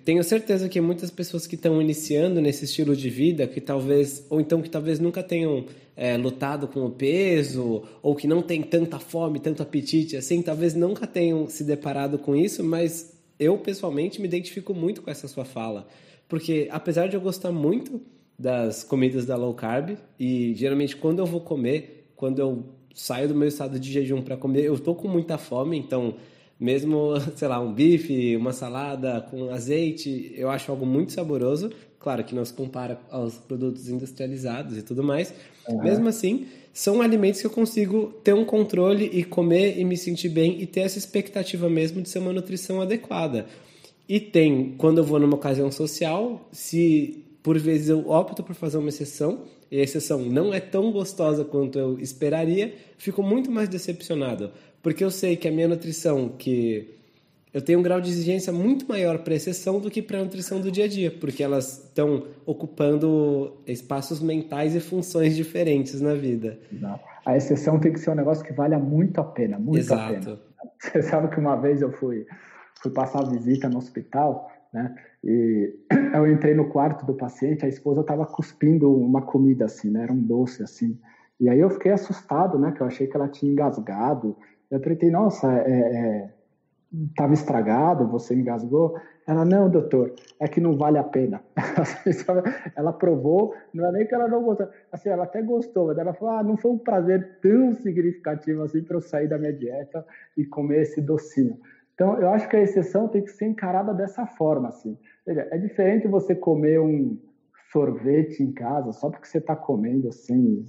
tenho certeza que muitas pessoas que estão iniciando nesse estilo de vida, que talvez, ou então que talvez nunca tenham é, lutado com o peso, ou que não tem tanta fome, tanto apetite, assim, talvez nunca tenham se deparado com isso, mas eu pessoalmente me identifico muito com essa sua fala, porque apesar de eu gostar muito das comidas da low carb, e geralmente quando eu vou comer, quando eu saio do meu estado de jejum para comer, eu tô com muita fome, então mesmo, (laughs) sei lá, um bife, uma salada com azeite, eu acho algo muito saboroso. Claro que não se compara aos produtos industrializados e tudo mais. Uhum. Mesmo assim, são alimentos que eu consigo ter um controle e comer e me sentir bem e ter essa expectativa mesmo de ser uma nutrição adequada. E tem, quando eu vou numa ocasião social, se por vezes eu opto por fazer uma exceção, e a exceção não é tão gostosa quanto eu esperaria, fico muito mais decepcionado. Porque eu sei que a minha nutrição, que eu tenho um grau de exigência muito maior para a exceção do que para a nutrição do dia a dia, porque elas estão ocupando espaços mentais e funções diferentes na vida. A exceção tem que ser um negócio que valha muito a pena, muito Exato. a pena. Você sabe que uma vez eu fui, fui passar visita no hospital, né? E (clears throat) eu entrei no quarto do paciente, a esposa estava cuspindo uma comida assim, né? Era um doce assim. E aí eu fiquei assustado, né? Que eu achei que ela tinha engasgado. Eu perguntei, nossa, é, estava é, estragado, você engasgou? Ela, não, doutor, é que não vale a pena. (laughs) ela provou, não é nem que ela não gostou, assim, ela até gostou, mas ela falou, ah, não foi um prazer tão significativo assim para eu sair da minha dieta e comer esse docinho. Então, eu acho que a exceção tem que ser encarada dessa forma, assim. É diferente você comer um sorvete em casa só porque você está comendo, assim,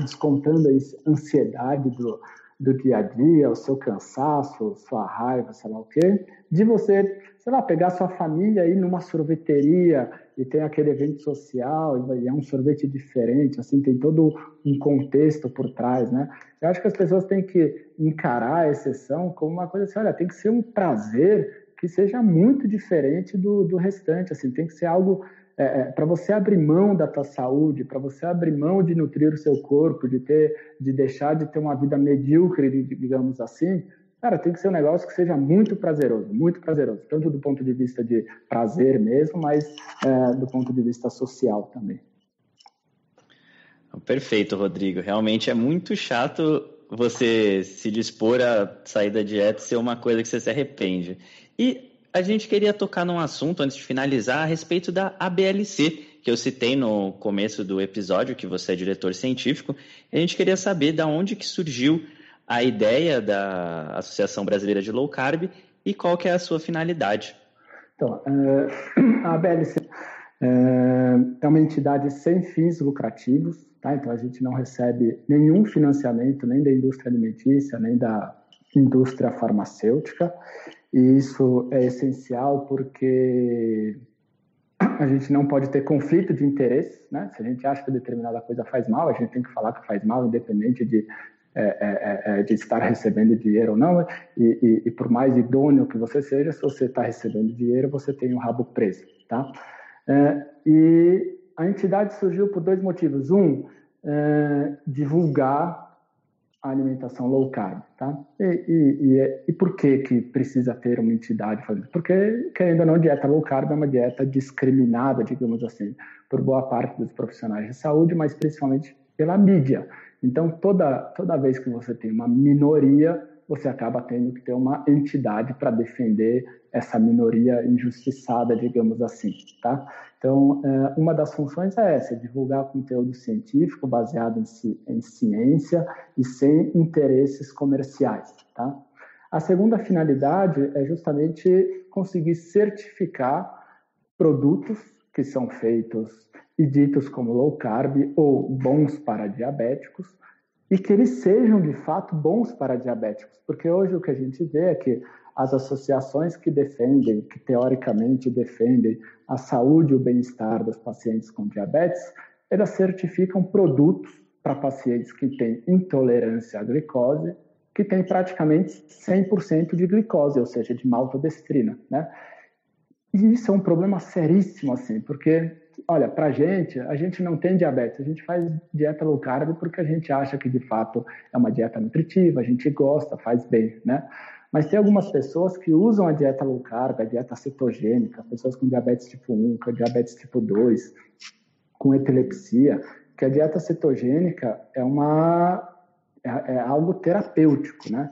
descontando a ansiedade do, do dia a dia, o seu cansaço, sua raiva, sei lá o quê, de você, sei lá, pegar sua família e ir numa sorveteria e tem aquele evento social e é um sorvete diferente, assim, tem todo um contexto por trás, né? Eu acho que as pessoas têm que encarar a exceção como uma coisa assim, olha, tem que ser um prazer que seja muito diferente do, do restante, assim, tem que ser algo é, é para você abrir mão da tua saúde, para você abrir mão de nutrir o seu corpo, de ter, de deixar de ter uma vida medíocre, digamos assim, cara, tem que ser um negócio que seja muito prazeroso, muito prazeroso, tanto do ponto de vista de prazer mesmo, mas é, do ponto de vista social também. Perfeito, Rodrigo. Realmente é muito chato você se dispor a sair da dieta ser uma coisa que você se arrepende. E a gente queria tocar num assunto antes de finalizar a respeito da ABLC, que eu citei no começo do episódio, que você é diretor científico. A gente queria saber da onde que surgiu a ideia da Associação Brasileira de Low Carb e qual que é a sua finalidade. Então, é, (clears throat) a ABLC é, é uma entidade sem fins lucrativos, tá? então a gente não recebe nenhum financiamento nem da indústria alimentícia, nem da indústria farmacêutica. E isso é essencial porque a gente não pode ter conflito de interesse, né? Se a gente acha que determinada coisa faz mal, a gente tem que falar que faz mal, independente de, é, é, é, é de estar recebendo dinheiro ou não. E, e, e, por mais idôneo que você seja, se você está recebendo dinheiro, você tem o um rabo preso, tá? É, e a entidade surgiu por dois motivos. Um, divulgar a alimentação low carb, tá? E, e, e, e, por que que precisa ter uma entidade fazendo? Porque, querendo ou não, dieta low carb é uma dieta discriminada, digamos assim, por boa parte dos profissionais de saúde, mas principalmente pela mídia. Então, toda, toda vez que você tem uma minoria, você acaba tendo que ter uma entidade para defender essa minoria injustiçada, digamos assim, tá? Então, é, uma das funções é essa, divulgar conteúdo científico baseado em, em ciência e sem interesses comerciais, tá? A segunda finalidade é justamente conseguir certificar produtos que são feitos e ditos como low carb ou bons para diabéticos, e que eles sejam de fato bons para diabéticos, porque hoje o que a gente vê é que as associações que defendem, que teoricamente defendem a saúde e o bem-estar dos pacientes com diabetes, elas certificam produtos para pacientes que têm intolerância à glicose, que têm praticamente 100% de glicose, ou seja, de maltodestrina, né? E isso é um problema seríssimo, assim, porque, olha, para a gente, a gente não tem diabetes, a gente faz dieta low carb porque a gente acha que, de fato, é uma dieta nutritiva, a gente gosta, faz bem, né? Mas tem algumas pessoas que usam a dieta low carb, a dieta cetogênica, pessoas com diabetes tipo 1, com diabetes tipo 2, com epilepsia, que a dieta cetogênica é uma é, é algo terapêutico, né?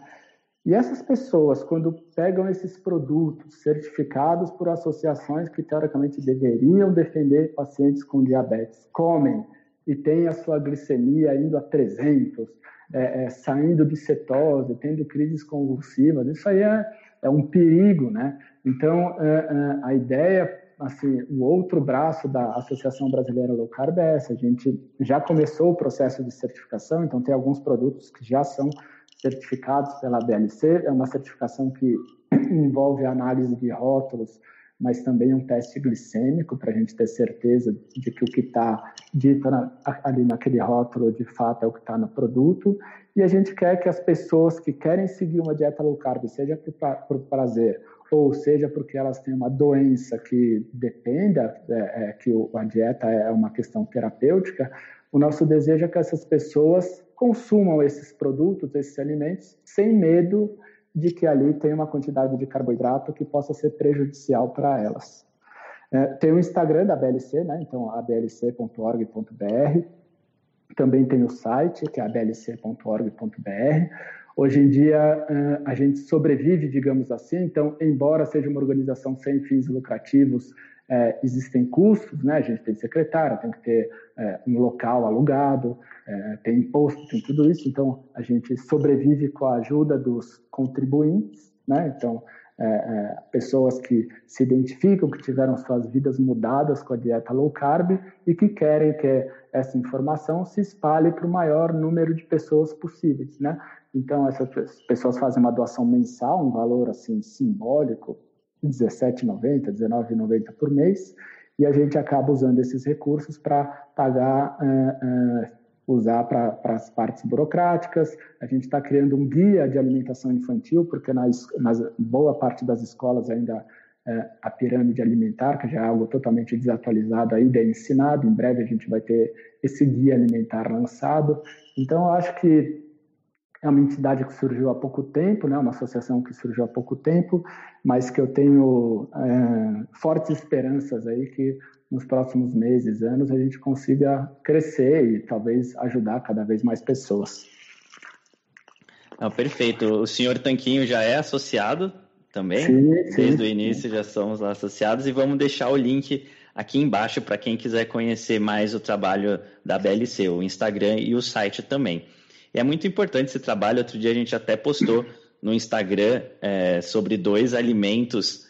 E essas pessoas, quando pegam esses produtos certificados por associações que teoricamente deveriam defender pacientes com diabetes, comem e têm a sua glicemia indo a 300, é, é, saindo de cetose, tendo crises convulsivas, isso aí é, é um perigo, né? Então, é, é, a ideia, assim, o outro braço da Associação Brasileira Low Carb é essa, a gente já começou o processo de certificação, então tem alguns produtos que já são certificados pela BLC, é uma certificação que (clears throat) envolve análise de rótulos, mas também um teste glicêmico para a gente ter certeza de que o que está dito na, ali naquele rótulo de fato é o que está no produto. E a gente quer que as pessoas que querem seguir uma dieta low carb, seja por, prazer ou seja porque elas têm uma doença que dependa é, é, que a dieta é uma questão terapêutica, o nosso desejo é que essas pessoas consumam esses produtos, esses alimentos, sem medo de que ali tem uma quantidade de carboidrato que possa ser prejudicial para elas. É, tem o Instagram da BLC, né? então ablc.org.br, também tem o site, que é ablc.org.br. Hoje em dia, a gente sobrevive, digamos assim, então, embora seja uma organização sem fins lucrativos, é, existem custos, né? A gente tem secretário, tem que ter é, um local alugado, é, tem imposto, tem tudo isso. Então, a gente sobrevive com a ajuda dos contribuintes, né? Então, é, é, pessoas que se identificam, que tiveram suas vidas mudadas com a dieta low carb e que querem que essa informação se espalhe para o maior número de pessoas possíveis, né? Então, essas pessoas fazem uma doação mensal, um valor assim simbólico, R$17,90, R$19,90 por mês, e a gente acaba usando esses recursos para pagar, uh, uh, usar para as partes burocráticas. A gente está criando um guia de alimentação infantil, porque nas, nas boa parte das escolas ainda uh, a pirâmide alimentar, que já é algo totalmente desatualizado, ainda é ensinado. Em breve a gente vai ter esse guia alimentar lançado. Então, eu acho que é uma entidade que surgiu há pouco tempo, né, uma associação que surgiu há pouco tempo, mas que eu tenho é, fortes esperanças aí que nos próximos meses, anos, a gente consiga crescer e talvez ajudar cada vez mais pessoas. Não, perfeito. O senhor Tanquinho já é associado também? Sim, Desde sim, o início sim. já somos lá associados e vamos deixar o link aqui embaixo para quem quiser conhecer mais o trabalho da BLC, o Instagram e o site também. E é muito importante esse trabalho. Outro dia a gente até postou no Instagram é, sobre dois alimentos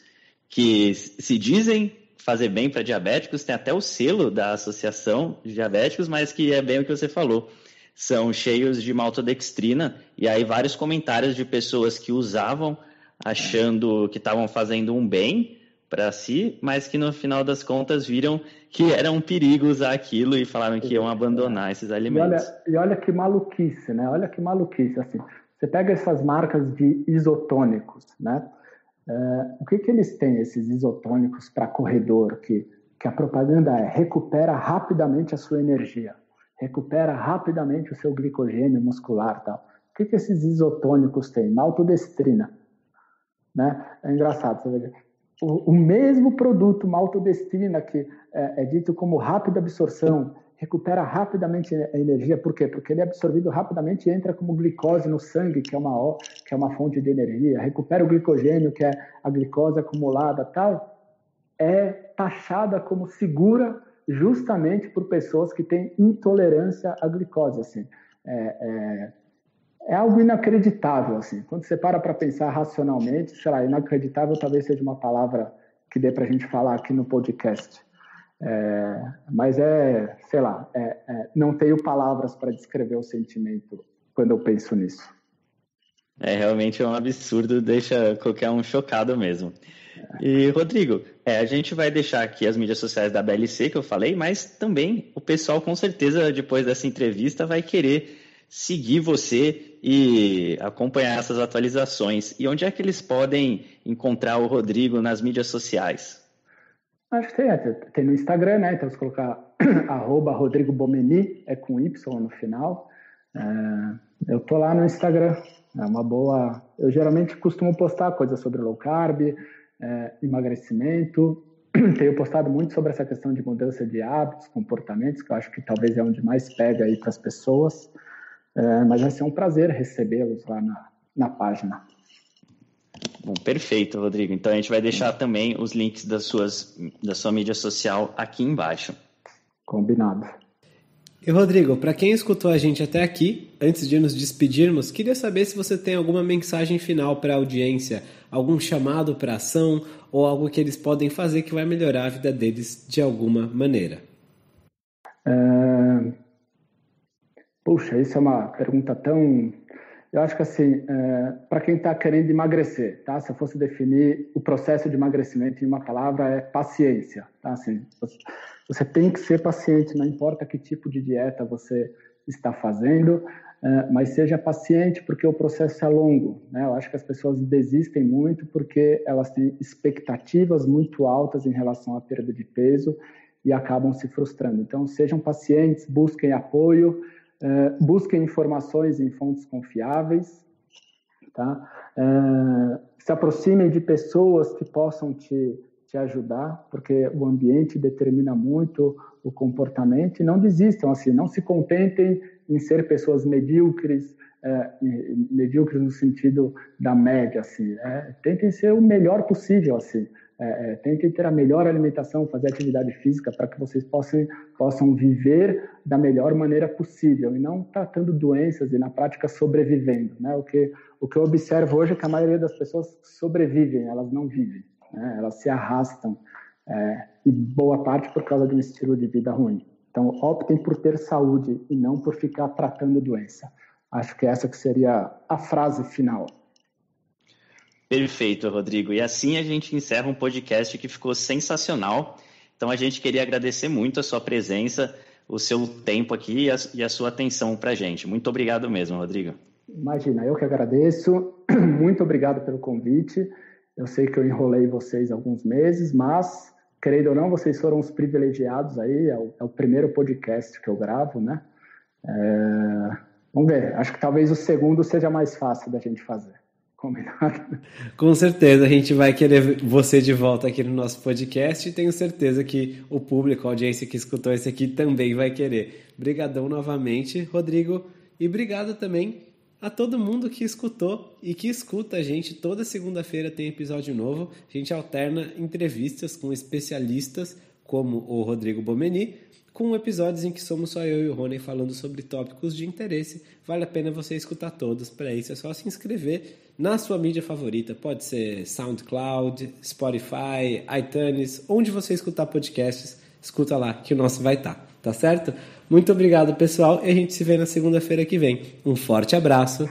que se dizem fazer bem para diabéticos, tem até o selo da Associação de Diabéticos, mas que é bem o que você falou. São cheios de maltodextrina, e aí vários comentários de pessoas que usavam achando que estavam fazendo um bem para si, mas que no final das contas viram que era um perigo usar aquilo e falaram que iam abandonar esses alimentos. E olha, e olha que maluquice, né? Olha que maluquice, assim. Você pega essas marcas de isotônicos, né? É, o que, que eles têm, esses isotônicos para corredor, que, que a propaganda é recupera rapidamente a sua energia, recupera rapidamente o seu glicogênio muscular tal. O que, que esses isotônicos têm? Maltodestrina. Né? É engraçado, você vê o, o mesmo produto maltodestina que é, é, dito como rápida absorção, recupera rapidamente a energia, por quê? Porque ele é absorvido rapidamente e entra como glicose no sangue, que é uma, que é uma fonte de energia, recupera o glicogênio, que é a glicose acumulada, tal, é taxada como segura justamente por pessoas que têm intolerância à glicose, assim. É, é, é algo inacreditável, assim. Quando você para para pensar racionalmente, sei lá, inacreditável talvez seja uma palavra que dê para a gente falar aqui no podcast. É, mas é, sei lá, é, é, não tenho palavras para descrever o sentimento quando eu penso nisso. É realmente um absurdo, deixa qualquer um chocado mesmo. E, Rodrigo, é, a gente vai deixar aqui as mídias sociais da BLC que eu falei, mas também o pessoal, com certeza, depois dessa entrevista, vai querer seguir você e acompanhar essas atualizações. E onde é que eles podem encontrar o Rodrigo nas mídias sociais? Acho que tem, tem no Instagram, né? Então, se colocar (clears throat) arroba Rodrigo Bomeni, é com Y no final. É, eu tô lá no Instagram. É uma boa. Eu geralmente costumo postar coisas sobre low carb, é, emagrecimento. (clears throat) Tenho postado muito sobre essa questão de mudança de hábitos, comportamentos, que eu acho que talvez é onde mais pega aí para as pessoas. É, mas vai ser um prazer recebê-los lá na, na página. Bom, perfeito, Rodrigo. Então a gente vai deixar também os links das suas, da sua mídia social aqui embaixo. Combinado. E Rodrigo, para quem escutou a gente até aqui, antes de nos despedirmos, queria saber se você tem alguma mensagem final para a audiência, algum chamado para ação ou algo que eles podem fazer que vai melhorar a vida deles de alguma maneira. É... Puxa, isso é uma pergunta tão. Eu acho que assim, é... para quem está querendo emagrecer, tá? Se eu fosse definir o processo de emagrecimento em uma palavra, é paciência, tá? Assim, você tem que ser paciente, não importa que tipo de dieta você está fazendo, é, mas seja paciente porque o processo é longo. Né? Eu acho que as pessoas desistem muito porque elas têm expectativas muito altas em relação à perda de peso e acabam se frustrando. Então, sejam pacientes, busquem apoio, é, busquem informações em fontes confiáveis, tá? É, se aproximem de pessoas que possam te te ajudar, porque o ambiente determina muito o comportamento e não desistam assim, não se contentem em ser pessoas medíocres, é, medíocres no sentido da média assim, é, tentem ser o melhor possível assim, é, é tentem ter a melhor alimentação, fazer atividade física para que vocês possam possam viver da melhor maneira possível e não tratando doenças e na prática sobrevivendo, né? O que o que eu observo hoje é que a maioria das pessoas sobrevivem, elas não vivem né? elas se arrastam, é, e boa parte por causa de um estilo de vida ruim. Então, optem por ter saúde e não por ficar tratando doença. Acho que essa que seria a frase final. Perfeito, Rodrigo. E assim a gente encerra um podcast que ficou sensacional. Então, a gente queria agradecer muito a sua presença, o seu tempo aqui e a, e a sua atenção para a gente. Muito obrigado mesmo, Rodrigo. Imagina, eu que agradeço. (clears throat) Muito obrigado pelo convite. Eu sei que eu enrolei vocês alguns meses, mas, querendo ou não, vocês foram os privilegiados aí. É o, é o primeiro podcast que eu gravo, né? É... Vamos ver. Acho que talvez o segundo seja mais fácil da gente fazer. Combinado? Com certeza, a gente vai querer você de volta aqui no nosso podcast e tenho certeza que o público, a audiência que escutou esse aqui também vai querer. Obrigadão novamente, Rodrigo, e obrigado também a todo mundo que escutou e que escuta a gente. Toda segunda-feira tem episódio novo. A gente alterna entrevistas com especialistas como o Rodrigo Bomeni, com episódios em que somos só eu e o Rony falando sobre tópicos de interesse. Vale a pena você escutar todos. Para isso é só se inscrever na sua mídia favorita. Pode ser SoundCloud, Spotify, iTunes, onde você escutar podcasts, escuta lá que o nosso vai estar, tá, tá certo? Muito obrigado, pessoal, e a gente se vê na segunda-feira que vem. Um forte abraço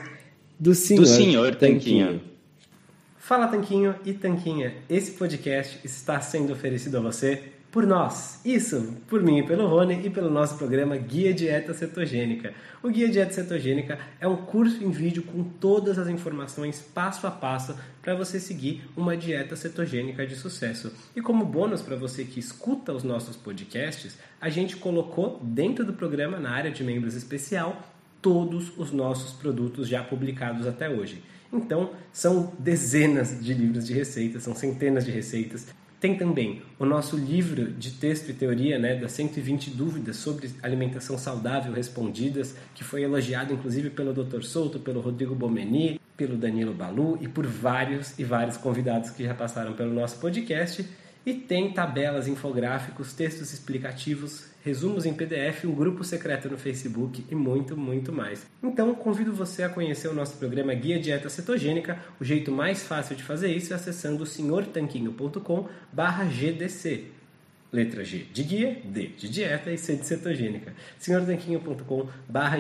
do senhor, do senhor Tanquinho. Tanquinho. Fala, Tanquinho e Tanquinha. Esse podcast está sendo oferecido a você por nós. Isso, por mim pelo Rony e pelo nosso programa Guia Dieta Cetogênica. O Guia Dieta Cetogênica é um curso em vídeo com todas as informações passo a passo para você seguir uma dieta cetogênica de sucesso. E como bônus para você que escuta os nossos podcasts, a gente colocou dentro do programa, na área de membros especial, todos os nossos produtos já publicados até hoje. Então, são dezenas de livros de receitas, são centenas de receitas tem também o nosso livro de texto e teoria, né, das 120 dúvidas sobre alimentação saudável respondidas, que foi elogiado inclusive pelo Dr. Souto, pelo Rodrigo Bomeni, pelo Danilo Balu e por vários e vários convidados que já passaram pelo nosso podcast. E tem tabelas, infográficos, textos explicativos, resumos em PDF, um grupo secreto no Facebook e muito, muito mais. Então, convido você a conhecer o nosso programa Guia Dieta Cetogênica. O jeito mais fácil de fazer isso é acessando senhortanquinho.com/gdc. Letra G de guia, D de dieta e C de cetogênica. senhortanquinho.com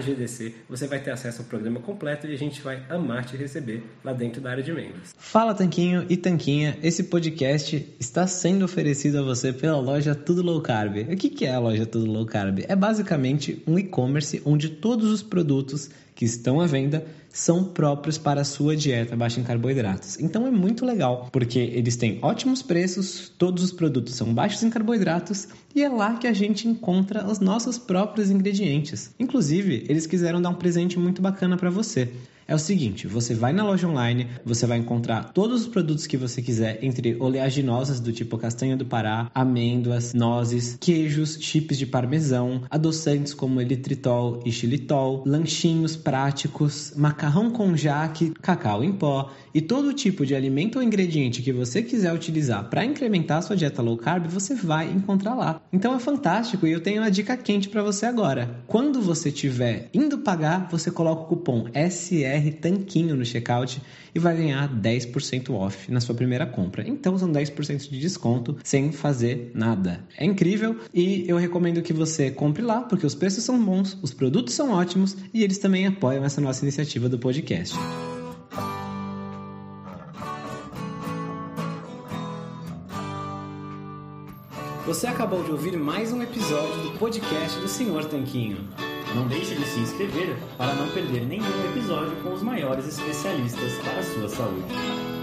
GDC, você vai ter acesso ao programa completo e a gente vai amar te receber lá dentro da área de membros. Fala Tanquinho e Tanquinha, esse podcast está sendo oferecido a você pela loja Tudo Low Carb. O que é a loja Tudo Low Carb? É basicamente um e-commerce onde todos os produtos que estão à venda são próprios para a sua dieta baixa em carboidratos. Então é muito legal, porque eles têm ótimos preços, todos os produtos são baixos em carboidratos e é lá que a gente encontra os nossos próprios ingredientes. Inclusive, eles quiseram dar um presente muito bacana para você é o seguinte: você vai na loja online, você vai encontrar todos os produtos que você quiser, entre oleaginosas do tipo castanha do Pará, amêndoas, nozes, queijos, chips de parmesão, adoçantes como elitritol e xilitol, lanchinhos práticos, macarrão com jaque, cacau em pó e todo tipo de alimento ou ingrediente que você quiser utilizar para incrementar a sua dieta low carb, você vai encontrar lá. Então é fantástico e eu tenho uma dica quente para você agora. Quando você estiver indo pagar, você coloca o cupom SR BR Tanquinho no checkout e vai ganhar 10% off na sua primeira compra. Então são 10% de desconto sem fazer nada. É incrível e eu recomendo que você compre lá porque os preços são bons, os produtos são ótimos e eles também apoiam essa nossa iniciativa do podcast. Você acabou de ouvir mais um episódio do podcast do Senhor Tanquinho. Não deixe de se inscrever para não perder nenhum episódio com os maiores especialistas para a sua saúde.